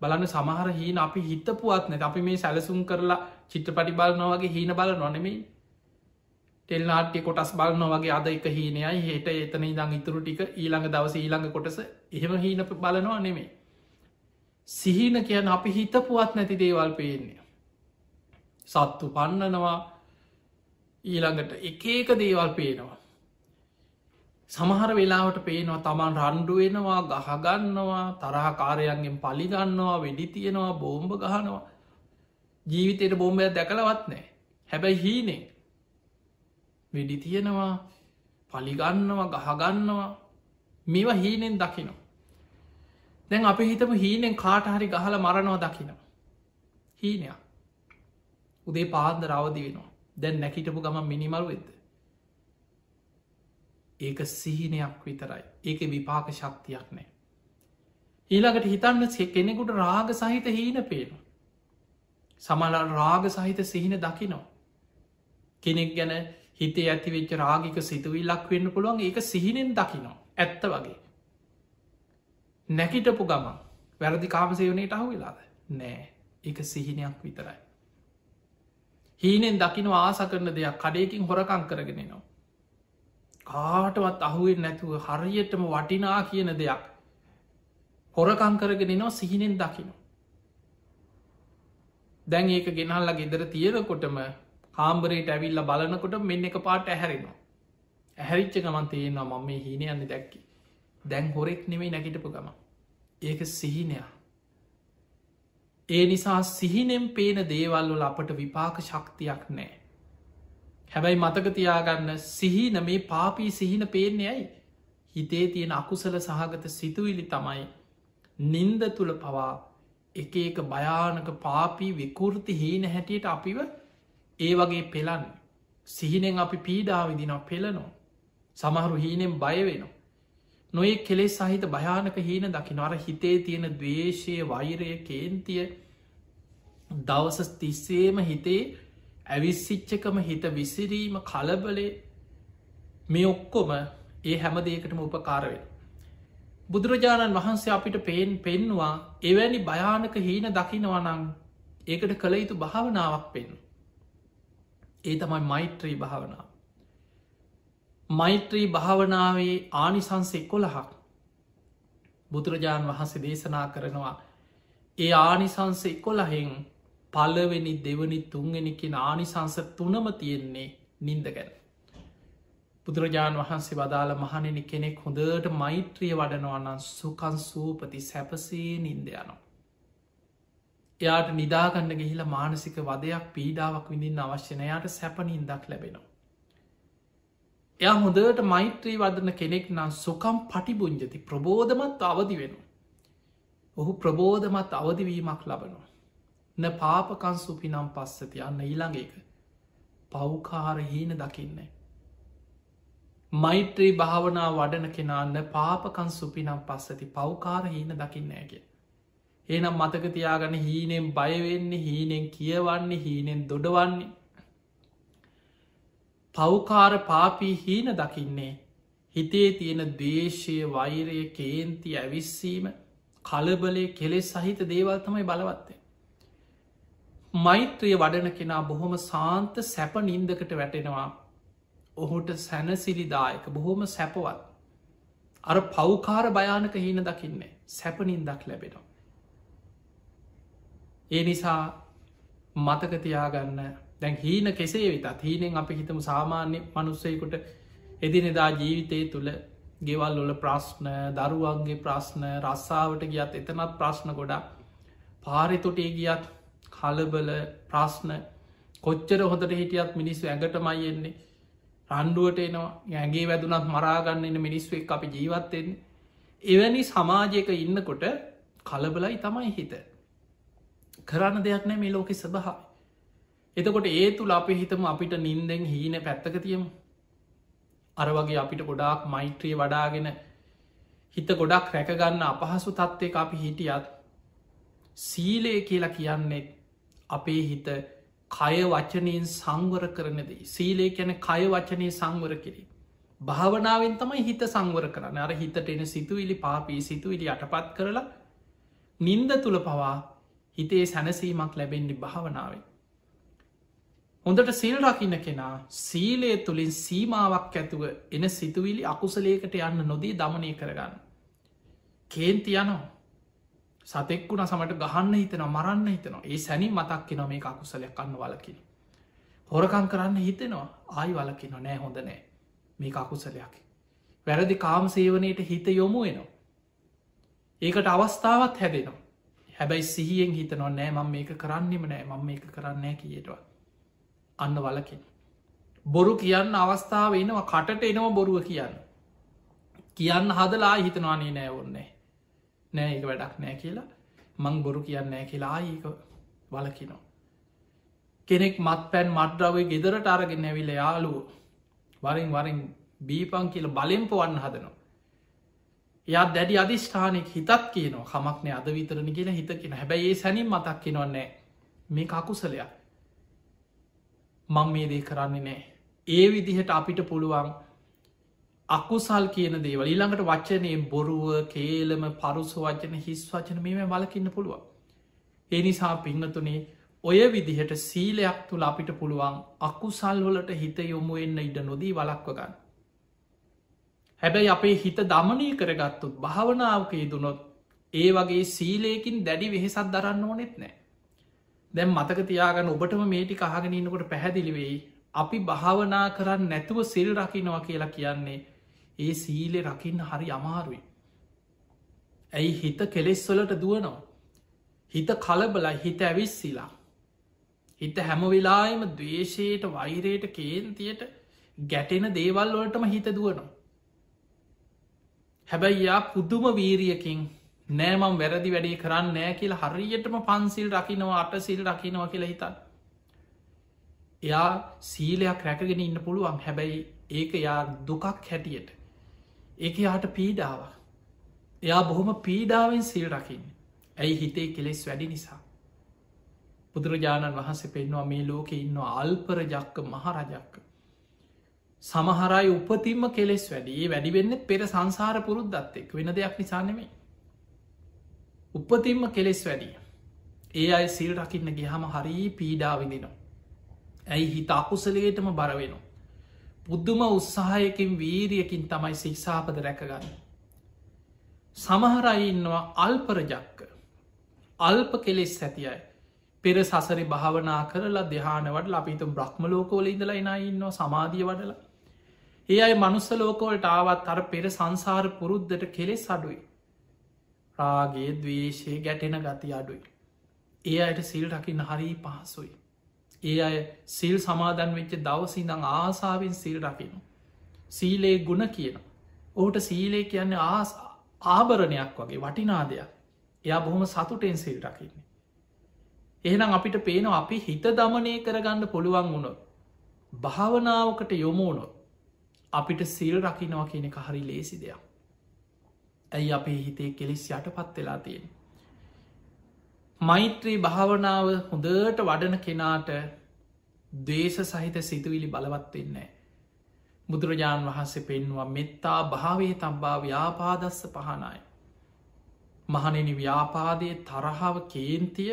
බලන්න සමහර හීන අපි හිතපුවත් නැත අපි මේ සැලසුම් කරලා චිත්‍රපටි බලනවාගේ හීන බල නොනෙමේ ටෙල්නාට්‍ය කොටස් බලන්න වගේ අද එක හීනයයි හට එතන ඉදං ඉතුරු ටික ඊළඟ දවස ඊළඟ කොටස එහෙම හීන බලනවා නෙමේ. සිහින කියන අපි හිතපුවත් නැති දේවල් පේන්නේ. සත්තු පන්නනවා ඊළඟට එක ඒක දේවල් පේනවා. සමහර වෙලාවට පේනවා තමන් රණ්ඩු වෙනවා ගහගන්නවා තරහකාරයන්ගෙන් පලිගන්නවා වෙඩි තියෙනවා බෝම්භ ගහනවා ජීවිතයට බෝම්බයක් දැකලවත් නෑ හැබැයි හීනේ වෙඩි තියෙනවා පලිගන්නවා ගහගන්නවා මේවා හීනෙන් දකිනවා. දැන් අපි හිතම හීනෙන් කාට හරි ගහල මරණවා දකිනවා. හීනයක් උදේ පාන්ද රවදි වෙනවා දැන් නැකිටපු ගම මිනිමරු වෙද. ඒක සිහිනයක් විතරයි ඒක විපාක ශක්තියක් නෑ. ඊළඟට හිතන්න කෙනෙකුට රාග සහිත හීන පේනු. සමල රාග සහිත සිහින දකිනවා. කෙනෙක් ගැන හිතේ ඇතිවෙච්ච රාගික සිතුවිල්ලක් වෙන්න පුළුවන් ඒක සිහිනෙන් දකිනවා ඇත්ත වගේ නැකිටපු ගමන් වැරදි කාමසයවනයට අහු වෙලාද නෑ එක සිහිනයක් විතරයි හීනෙන් දකින ආස කරන දෙයක් කඩයකින් හොරකං කරගෙනනවා කාටවත් අහුවෙන් නැතුව හරියටම වටිනා කියන දෙයක් හොරකං කරගෙනනවා සිහිනෙන් දකිනවා දැන් ඒක ගෙනහල්ලා ගෙදර තියෙනකොටම කාම්බරයට ඇවිල්ල බලනකොට මෙන්න එක පාට ඇහැරෙනවා. ඇහැරිච්ච ගමන් තියෙනවා මම මේ හීනය යන්න දැක්කි. දැන් හොරෙක් නෙමේ නැගිටපු ගම. ඒක සිහිනයා. ඒ නිසා සිහිනෙම් පේන දේවල්වල අපට විපාක ශක්තියක් නෑ. හැබැයි මතකතියාගන්න සිහින මේ පාපී සිහින පේන්නේ ඇයි. හිතේ තියෙන අකුසල සහගත සිතුවිලි තමයි නින්ද තුළ පවා එක එක භයානක පාපී විකෘති හීන හැටියට අපිව ඒ වගේ පෙලන්න සිහිනෙන් අපි පීඩාවිදිනවා පෙළනෝ සමහරු හීනෙන් බයවෙනවා නොේ කෙලෙ සහිත භයානක හීන දකි නොර හිතේ තියෙන දවේශය වෛරය කේන්තිය දවසස් තිස්සේම හිතේ ඇවිස්සිච්චකම හිත විසිරීම කලබලේ මේ ඔක්කොම ඒ හැම දේකටම උපකාරවෙන. බුදුරජාණන් වහන්සේ අපිට පේෙන් පෙන්වා එවැනි භයානක හීන දකිනවනං ඒකට කළ යුතු භාවනාවක් පෙන්ු. ඒ තමයි මෛත්‍රී භාවනාව. මෛත්‍රී භාවනාවේ ආනිසංස එක්කොළහක් බුදුරජාණන් වහන්සේ දේශනා කරනවා ඒ ආනිසංස එක්කොලහෙන් පල්ලවෙනි දෙවනි තුන්ගෙනකින් ආනිසංස තුනම තියෙන්නේ නින්ද ගැන. බුදුරජාණන් වහන්සේ වදාළ මහනෙන කෙනෙක් හොඳට මෛත්‍රිය වඩනවන්නන් සුකන් සූපති සැපසේ නින්දයනවා. එයාට නිදාගන්න ගිහිලා මානසික වදයක් පීඩාවක් විඳින් අවශ්‍යනයාට සැපනින්දක් ලැබෙනවා. එයා හොඳට මෛත්‍රී වදන කෙනෙක් නම් සොකම් පටිබුංජති ප්‍රබෝධමත් අවදි වෙන. ඔහු ප්‍රබෝධමත් අවදිවීමක් ලබනවා. න පාපකන් සුපිනම් පස්සති යන්න ඊළඟ එක පව්කාර හීන දකින්නේ. මෛත්‍රී භාවනා වඩන කෙනාන්න පාපකන් සුපිනම් පස්සති පව්කාර හීන දකින්නෑගේ. ඒනම් මතක තියාගන්න හීනෙන් බයවෙන්නේ හීනෙන් කියවන්නේ හීනෙන් දොඩවන්නේ පෞකාර පාපී හීන දකින්නේ හිතේ තියෙන දේශය වෛරය කේන්ති ඇවිස්සීම කලබලේ කෙලෙස් සහිත දේවල් තමයි බලවත්තේ. මෛත්‍රිය වඩන කෙනා බොහොම සාන්ත සැප නින්දකට වැටෙනවා ඔහුට සැනසිලිදායක බොහොම සැපවත් අර පෞකාර භයානක හීන දකින්නේ සැපනින්දක් ලැබෙනවා. ඒ නිසා මතකතියාගන්න දැන් හීන කෙසේ විතත් හීනෙන් අපි හිතම සාමාන්‍ය මනුස්සයකුට එදිනෙදා ජීවිතය තුළ ගෙවල් වල ප්‍රශ්න දරුවන්ගේ ප්‍රශ්න රස්සාාවට ගියත් එතනත් ප්‍රශ්න ගොඩා පාරිතොටේ ගියත් කලබල ප්‍රශ්න. කොච්චර හොඳට හිටියත් මිනිස්සු ඇඟට මයියෙන්නේ රණ්ඩුවට එනවා ඇගේ වැදුනත් මරාගන්න එන්න මිනිස්වෙක් අපි ජීවත්තෙන්නේ එවැනි සමාජයක ඉන්නකොට කලබලයි තමයි හිත. කරන්න දෙයක් නෑ මේ ලෝකෙ සබහා එතකොට ඒ තුළ අපි හිතම අපිට නින්දෙන් හීන පැත්තක තියමු. අර වගේ අපිට ගොඩාක් මෛත්‍රිය වඩාගෙන හිත ගොඩක් රැකගන්න අපහසු තත්ත්වය අපි හිටියත් සීලය කියලා කියන්නේ අපේ හිත කය වචනයෙන් සංවර කරනදී සීලේ කැන කය වචනය සංවර කිරී භාවනාවෙන් තමයි හිත සංවර කරන්න. අර හිතට එන සිතුවිලි පාපී සිතුවිලි අටපත් කරලා නින්ද තුළ පවා හිතේ සැනසීමක් ලැබෙන්ඩි භාවනාවෙන්. හොඳට සිල් රකින්න කෙනා සීලය තුළින් සීමාවක් ඇතුව එන සිතුවිලි අකුසලේකට යන්න නොදී දමනය කරගන්න. කේන්ති යනවා සතෙක්වුණ සමට ගහන්න හිතන මරන්න හිතනවා ඒ සැනි මතක් නො මේ අකුසලයක් කන්න වලකින. හොරකං කරන්න හිතෙනවා ආයි වලකින නෑ හොඳ නෑ මේ අකුසලයක්. වැරදි කාම සේවනයට හිත යොමු එනවා. ඒකට අවස්ථාවත් හැදෙනවා. හැබැයි සිහියෙන් හිතනවා නෑ මම මේක කරන්නෙම නෑ මම මේක කරන්නෑ කියටවා. අන්න වලකින්. බොරු කියන්න අවස්ථාව එනවා කටට එනවා බොරුව කියන්න. කියන්න හදලා හිතනවානේ නෑ ඔන්නේ. නෑ එක වැඩක් නෑ කියලා මං බොරු කියන්නෑ කියලා ඒක වලකිනෝ. කෙනෙක් මත් පැන් මට්‍රවේ ගෙදරට අරගෙන ඇවිල යාලුව වරින් වරින් බීපන් කියල බලෙන් පොවන්න හදනවා. එයා දැඩි අධිෂ්ඨානයක් හිතත් කියනවා කමක්න අද විතරණ කියෙන හිතකින හැබැයි ඒ සැනින් මතක් කිනවන්නේ මේ අකුසලයක් මං මේ දේ කරන්නේ නෑ. ඒ විදිහට අපිට පුළුවන් අකුසල් කියන දේවල් ඊළඟට වච්චනය බොරුව කේලම පරුස වචන හිස් වචන මේ වලකින්න පුළුවන්. ඒ නිසා පිංහතුනේ ඔය විදිහට සීලයක් තුළ අපිට පුළුවන් අකුසල්වලට හිත යොමු එන්න ඉඩ නොදී වලක්ව ගන්න. හැබැයි අපේ හිත දමනය කරගත්තුත් භාවනාවක යෙදුනොත් ඒ වගේ සීලයකින් දැඩි වෙහෙසත් දරන්න ඕනෙත් නෑ. දැම් මතක තියාගන්න ඔබටම මේටි කහගෙනන්නකොට පැහැදිලිවෙයි අපි භාවනා කරන්න නැතුව සිල් රකිනවා කියලා කියන්නේ ඒ සීලෙ රකින්න හරි අමාරුයි. ඇයි හිත කෙලෙස්වලට දුවනවා. හිත කලබලයි හිත ඇවිස්සිලා. හිත හැමවෙලායම දවේශයට වෛරයට කේන්තියට ගැටෙන දේවල් වලටම හිත දුවනවා. හැබැයි යා පුදුම වීරියකින් නෑමම් වැරදි වැඩේ කරන්න නෑ කියලා හරියටම පන්සිල් රකිනවා අට සිල් රකිනවා කියලා හිතන්. එයා සීලයක් රැකගෙන ඉන්න පුළුවන් හැබැයි ඒක යා දුකක් හැටියට. ඒක යාට පීඩාව. එයා බොහොම පීඩාවෙන් සිල් රකින්න. ඇයි හිතේ කෙලෙස් වැඩි නිසා. බුදුරජාණන් වහන්සේ පෙන්වා මේ ලෝකෙ ඉන්නවා අල්පර ජක්ක මහරජක්ක. සමහරයි උපතින්ම කෙලෙස් වැඩේ වැඩිවෙන්න පෙර සංසාර පුරුද්දත් එක් වෙන දෙයක් නිසානෙමේ. උපතින්ම කෙලෙස් වැඩිය. ඒ අයි සිල් රකින්න ගහම හරී පීඩාවිදිනවා. ඇයි හිත අකුසලේටම බරවෙනවා. පුද්දුම උත්සාහයකින් වීරියකින් තමයි සික්ෂාපද රැකගන්න. සමහරයි ඉන්නවා අල්පරජක්ක අල්ප කෙලෙස් ඇතියයි පෙර සසරි භාවනා කරලා දෙහානවට අපිතු බ්‍රහ්ම ලෝකෝල ඉඳලා එනා ඉන්නවා සමාධිය වඩලා ඒ අයි මනුස්ස ලෝකෝලට ආවත් අර පෙර සංසාර පුරුද්ධට කෙලෙස් අඩුයි රාගේ දවේශය ගැටෙන ගති අඩුයි. ඒ අයට සිල් රකින්න හරි පහසුයි. ඒ අය සිල් සමාදන් වෙච්ච දවසිදං ආසාාවෙන් සිල් රකිනු. සීලේ ගුණ කියන. ඕට සීලේ කියන්නේ ආස් ආභරණයක් වගේ වටිනා දෙයක්. එයා බොහොම සතුටෙන් සිල් රකින්නේ. එහෙනම් අපිට පේන අපි හිත දමනය කරගන්න පුළුවන් වුණොත්. භාවනාවකට යොමුණොත් අපිට සිල් රකිනවා කියන එක හරි ලේසි දෙයක්. ඇයි අපේ හිතේ කෙලෙස් යට පත් වෙලා තියෙන. මෛත්‍රී භාවනාව හොඳට වඩන කෙනාට දේශ සහිත සිතුවිලි බලවත් වෙන්නේ. බුදුරජාණන් වහන්සේ පෙන්වා මෙත්තා භාවේ තබ්බා ව්‍යාපාදස්ස පහනයි. මහනෙන ව්‍යාපාදය තරහාව කේන්තිය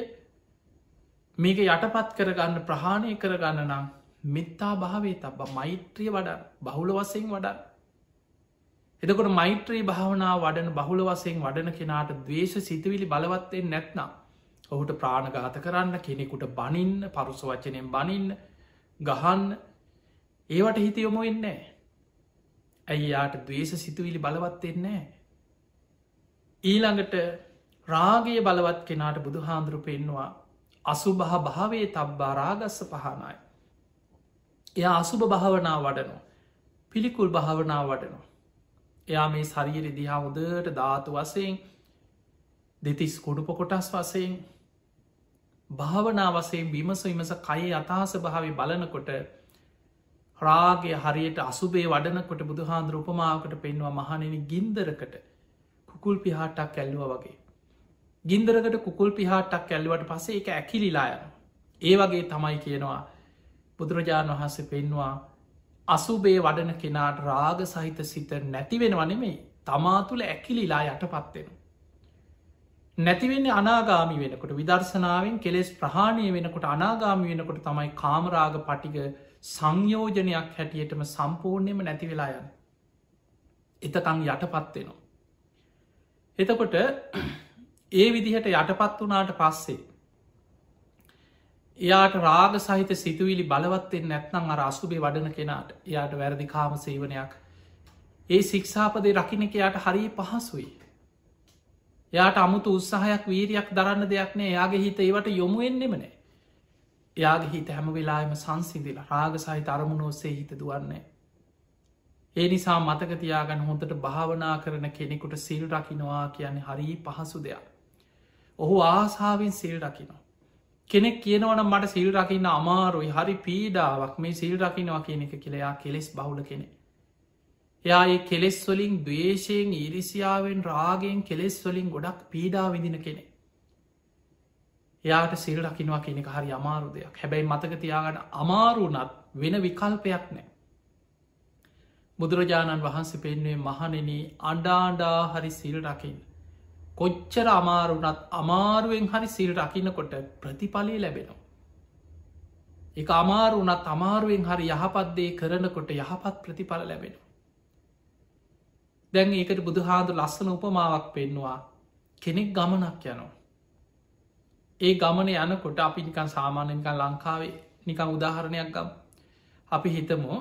මේක යටපත් කරගන්න ප්‍රහාණය කරගන්න නම් මෙත්තා භාවේ තබ මෛත්‍රිය වඩ බහුල වසයෙන් වඩා එතකොට මෛත්‍රී භාවනා වඩන බහුල වසයෙන් වඩන කෙනාට දවේශ සිතවිලි බලවත්තයෙන් නැත්නම් ඔහුට ප්‍රාණඝාත කරන්න කෙනෙකුට බනින්න පරුස වචනයෙන් බනින්න ගහන්න ඒවට හිත යොමු වෙන්නේ ඇයි යාට දවේශ සිතුවිලි බලවත් එන්නේ ඊළඟට රාගය බලවත් කෙනාට බුදු හාන්දුරු පෙන්වා අසුබහ භාවේ තබ්බා රාගස්ස පහනයි. එයා අසුභ භාවනා වඩනු පිළිකුල් භාවනා වඩනු එයා මේ ශරීර දිහා හොදට ධාතු වසයෙන් දෙතිස් කොඩුප කොටස් වසයෙන් භාවනා වසයෙන් බිමස විමස කයේ අතාස භාවි බලනකොට රාගය හරියට අසුබේ වඩනකොට බුදුහාන්දුර උපමාවකට පෙන්වා මහනෙන ගින්දරකට කුකුල් පිහාටක් ඇල්ලුව වගේ. ගින්දරකට කුකුල් පිහාටක් ඇල්ලුවට පසේ එක ඇකිලිලායන. ඒ වගේ තමයි කියනවා බුදුරජාණන් වහන්සේ පෙන්වා අසුබේ වඩන කෙනාට රාග සහිත සිත නැතිවෙනවා නෙමෙයි තමා තුළ ඇකිලිලා යට පත්වෙනවා. නැතිවෙන්නේ අනාගාමි වෙනකොට විදර්ශනාවෙන් කෙලෙස් ප්‍රහාණය වෙනකොට අනාගාමි වෙනකොට තමයි කාමරාග පටික සංයෝජනයක් හැටියටම සම්පූර්ණයම නැතිවෙලා යන. එතකං යටපත්වෙනවා. එතකොට ඒ විදිහට යටපත් වනාට පස්සේ එයාට රාග සහිත සිතුවිලි බලවත්තෙන් නැත්නම් අර අසුබේ වඩන කෙනාට. එයාට වැරදි කාම සේවනයක්. ඒ සික්ෂාපදේ රකිනක යායට හරි පහසුයි. යාට අමුතු උත්සාහයක් වීරයක් දරන්න දෙයක් නෑ. යාගේ හිත ඒවට යොමුුවෙන්නෙමනෑ එයාගේ හිත හැම වෙලාම සංසිදිල රාග සහි තරමුණ ඔස්සේ හිත දුවන්නේ ඒ නිසා මතක තියාගන්න හොඳට භාවනා කරන කෙනෙකුට සිල් රකිනවා කියන්නේ හරි පහසු දෙයක්. ඔහු ආසාාවෙන් සිල් රකිනවා කෙනෙක් කියනවන මට සිල් රකින්න අමාරුයි හරි පීඩාවක් මේ සිල් රකිනවා කියන එක කියලයා කෙලෙස් බහුල කෙනෙක් එයා ඒ කෙලෙස් වලින් දවේශයෙන් ඉරිසියාවෙන් රාගෙන් කෙලෙස් වලින් ගොඩක් පීඩා විදින කෙනෙ. එයාට සිල් රකිනවා කෙනෙක හරි අමාරු දෙයක් හැබැයි මතක තියාගට අමාරුනත් වෙන විකල්පයක් නෑ. බුදුරජාණන් වහන්සේ පෙන්වේ මහනෙන අඩාඩා හරි සිල් රකින්න. කොච්චර අමාරුනත් අමාරුවෙන් හරි සිල් රකින්නකොට ප්‍රතිඵලය ලැබෙනවා. එක අමාරුනත් අමාරුවෙන් හරි යහපත්දේ කරනකොට යහපත් ප්‍රතිඵල ලැබෙනවා. දැන් ඒකට බුදුහාදු ලස්සන උපමාවක් පෙන්නවා කෙනෙක් ගමනක් යනවා. ඒ ගමන යනකොට අපි නිකන් සාමාන්‍යනිකන් ලංකාවේ නිකං උදාහරණයක් ගම් අපි හිතමු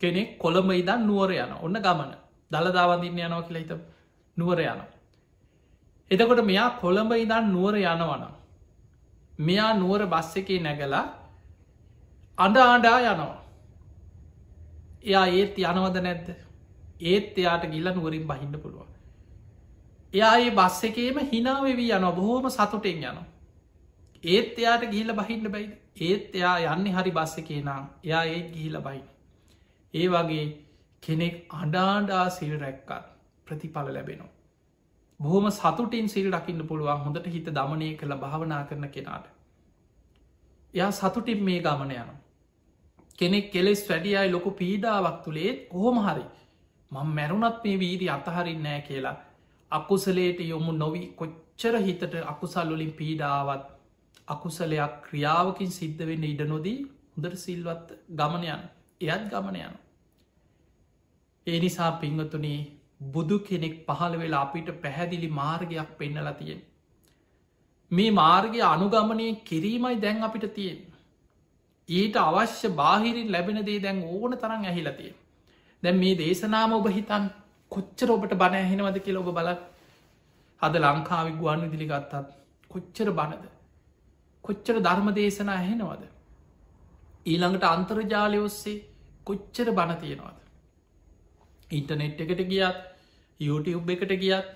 කෙනෙක් කොළඹ ඉදන් නුවර යන ඔන්න ගමන දළදාවඳන්න යනවා කියලා හිත නුවර යන. එතකොට මෙයා කොළඹ ඉදන් නුවර යනවන. මෙයා නුවර බස්ස එකේ නැගලා අඩ ආඩා යනවා. එයා ඒත් යනවද නැද්ද ඒත් එයාට ගිල්ල නුවරින් බහින්න පුළුව. එයා ඒ බස්ස එකේම හිනාවෙවී යන බොහෝම සතුටෙන් යන. ඒත් එයාට ගිහිල බහින්න බයිද ඒත් එයා යන්නේ හරි බස්ස එකේ නම් එයා ඒත් ගිහිල බයි. ඒ වගේ කෙනෙක් අඩාඩා සිල් රැක්කත් ප්‍රතිඵල ලැබෙනවා. බොහොම සතුටින් සිල් රකින්න පුළුවන් හොඳට හිත දමනය කළ භාවනා කරන කෙනාට. එයා සතුටින් මේ ගමන යන. කෙනෙක් කෙලෙස් වැඩියයි ලොකු පීඩාවක් තුළේත් කොහොම හරි මං මැරුණත් මේ වීරි අතහරින් නෑ කියලා අකුසලේට යොමු නොවී කොච්චර හිතට අකුසල්ලොලින් පීඩාවත් අකුසලයක් ක්‍රියාවකින් සිද්ධ වෙන්න ඉඩ නොදී හොදර සිල්වත් ගමනයන් එයත් ගමනයන. ඒ නිසා පිංහතුනේ බුදු කෙනෙක් පහළ වෙලා අපිට පැහැදිලි මාර්ගයක් පෙන්නලා තියෙන්. මේ මාර්ගය අනුගමනය කිරීමයි දැන් අපිට තියෙන්. ඊට අවශ්‍ය බාහිරින් ලැබෙන දේ දැන් ඕන තරම් ඇහිලතිය. දැන් මේ දේශනාම ඔබ හිතන් කොච්චර ඔබට බණ ඇහෙනවද කියල ඔබ බලත් හද ලංකාවි ගුවන් විදිලි ගත්තත් කොච්චර බණද කොච්චර ධර්ම දේශනා ඇහෙනවද ඊළඟට අන්තර්ජාලය ඔස්සේ කොච්චර බණ තියෙනවාද ඉන්ටනෙට් එකට ගියත් YouTube එකට ගියත්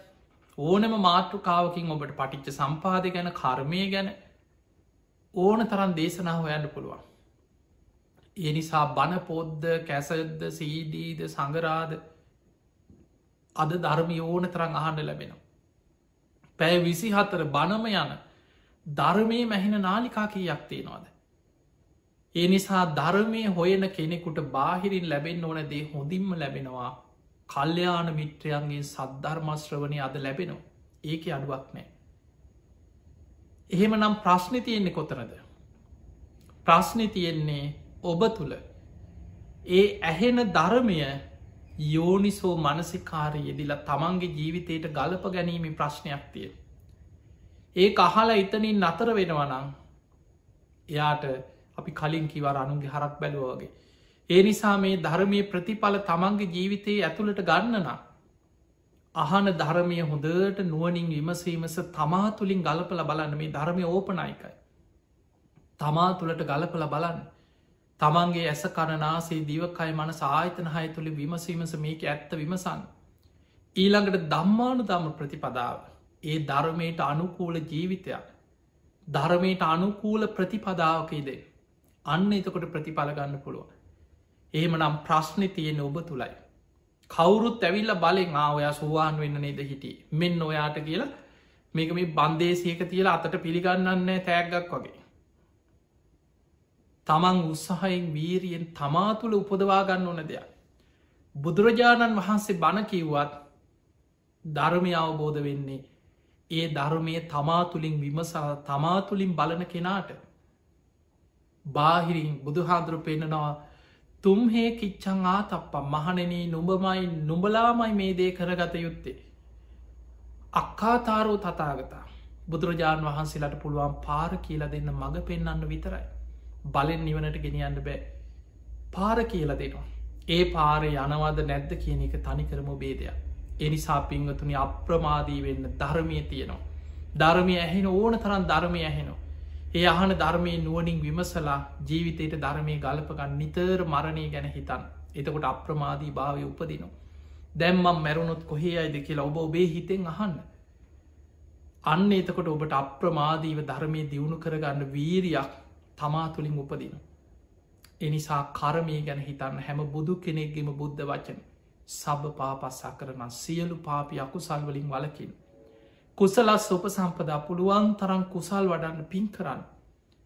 ඕනම මාතෘකාවකින් ඔබට පටිච්ච සම්පාධ ගැන කර්මය ගැන ඕන තරන් දේශනාව යන්න පුළුවන් ඒ නිසා බණ පොද්ද කැසද්ද සීඩීද සඟරාද අද ධර්මි ඕන තරං අහන්ඩ ලැබෙනවා. පැය විසි හතර බණම යන ධර්මය මැහෙන නාලිකා කියයක් තියෙනවාද. ඒ නිසා ධර්මය හොයන කෙනෙකුට බාහිරින් ලැබෙන් ඕන දේ හොඳින්ම ලැබෙනවා කල්්‍යයාන මිත්‍රයන්ගේ සද්ධර්මශ්‍රවනය අද ලැබෙනවා ඒක අඩුවක් නෑ එහෙම නම් ප්‍රශ්නි තියෙන්නේ කොතනද ප්‍රශ්නි තියෙන්නේ ඔබ තුළ ඒ ඇහෙන ධර්මය යෝනිසෝ මනසිකාරය යෙදිලා තමන්ගේ ජීවිතයට ගලප ගැනීම ප්‍රශ්නයක් තිය. ඒ අහලා ඉතනින් නතර වෙනවනං එයාට අපි කලින් කිවර අනුන්ගේ හරක් බැලුවගේ. ඒ නිසා මේ ධර්මය ප්‍රතිඵල තමන්ගේ ජීවිතයේ ඇතුළට ගන්නන. අහන ධර්මය හොඳට නුවනින් විමසීමස තමා තුළින් ගලපල බලන්න මේ ධර්මය ඕපනයිකයි. තමා තුළට ගලපල බලන්න. තමන්ගේ ඇස කරනාසේ දිවකයි මන සාහිතන හය තුළි විමසීමස මේක ඇත්ත විමසන්න. ඊළඟට දම්මානු දම ප්‍රතිපදාව. ඒ ධර්මයට අනුකූල ජීවිතයක්. ධර්මයට අනුකූල ප්‍රතිපදාවකේදේ. අන්න එතකොට ප්‍රතිඵල ගන්න පුළුව. ඒම නම් ප්‍රශ්නි තියෙන ඔබ තුළයි. කවුරුත් ඇවිල්ල බලෙන් ආවයා සුවාන් වෙන්න නේද හිටිය මෙන්න ඔයාට කියලා මේක මේ බන්දේසියක තියලා අතට පිළිගන්නන්නේ තෑග්ගක් වගේ. තමන් උත්සාහයෙන් වීරියෙන් තමා තුළ උපදවා ගන්න ඕන දෙයක්. බුදුරජාණන් වහන්සේ බණ කිව්වත් ධර්මය අවබෝධ වෙන්නේ ඒ ධර්මය තමා තුළින් විමසා තමා තුළින් බලන කෙනාට බාහිරින් බුදුහාදුරු පෙන්න්නනවා තුම්හේ කිච්චං ආතප්පා මහනෙනී නුඹමයි නුඹලාමයි මේ දේ කරගත යුත්තේ. අක්කාතාරෝ තතාගතා බුදුරජාණන් වහන්සේලට පුළුවන් පාර කියලා දෙන්න මඟ පෙන්න්න විතරයි. බලෙන් නිවනට ගෙනියන්න බෑ පාර කියල දෙනවා. ඒ පාරය යනවාද නැද්ද කියන එක තනිකරම බේදයක්. එනිසා පිංවතුනි අප්‍රමාදී වෙන්න ධර්මය තියෙනවා. ධර්මය ඇහෙන ඕන තරන් ධර්මය ඇහෙනවා. ඒ අහන ධර්මය නුවනින් විමසලා ජීවිතයට ධර්මය ගලපගන්න නිතර මරණය ගැන හිතන් එතකොට අප්‍රමාදී භාවය උපදිනවා. දැම්මම් මැරුණොත් කොහේ අයිද කියලා ඔබ ඔබේ හිතෙන් අහන්න. අන්න එතකොට ඔබට අප්‍රමාදීව ධර්මය දියුණු කරගන්න වීරයක් තමා තුළින් උපදින. එනිසා කරමය ගැන හිතන්න හැම බුදු කෙනෙක්ගෙම බුද්ධ වචන සබ පාපස්සා කරන සියලු පාපි අකුසල් වලින් වලකින්. කුසලස් උප සම්පදා පුළුවන් තරම් කුසල් වඩන්න පින් කරන්න.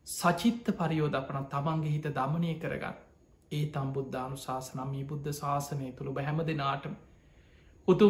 සචිත්ත පරියෝදපන තමන්ගේ හිත දමනය කරගන්න. ඒ තම් බුද්ධානු ශාසනමී බුද්ධ ශාසනය තුළ බැහැම දෙනාටම උතු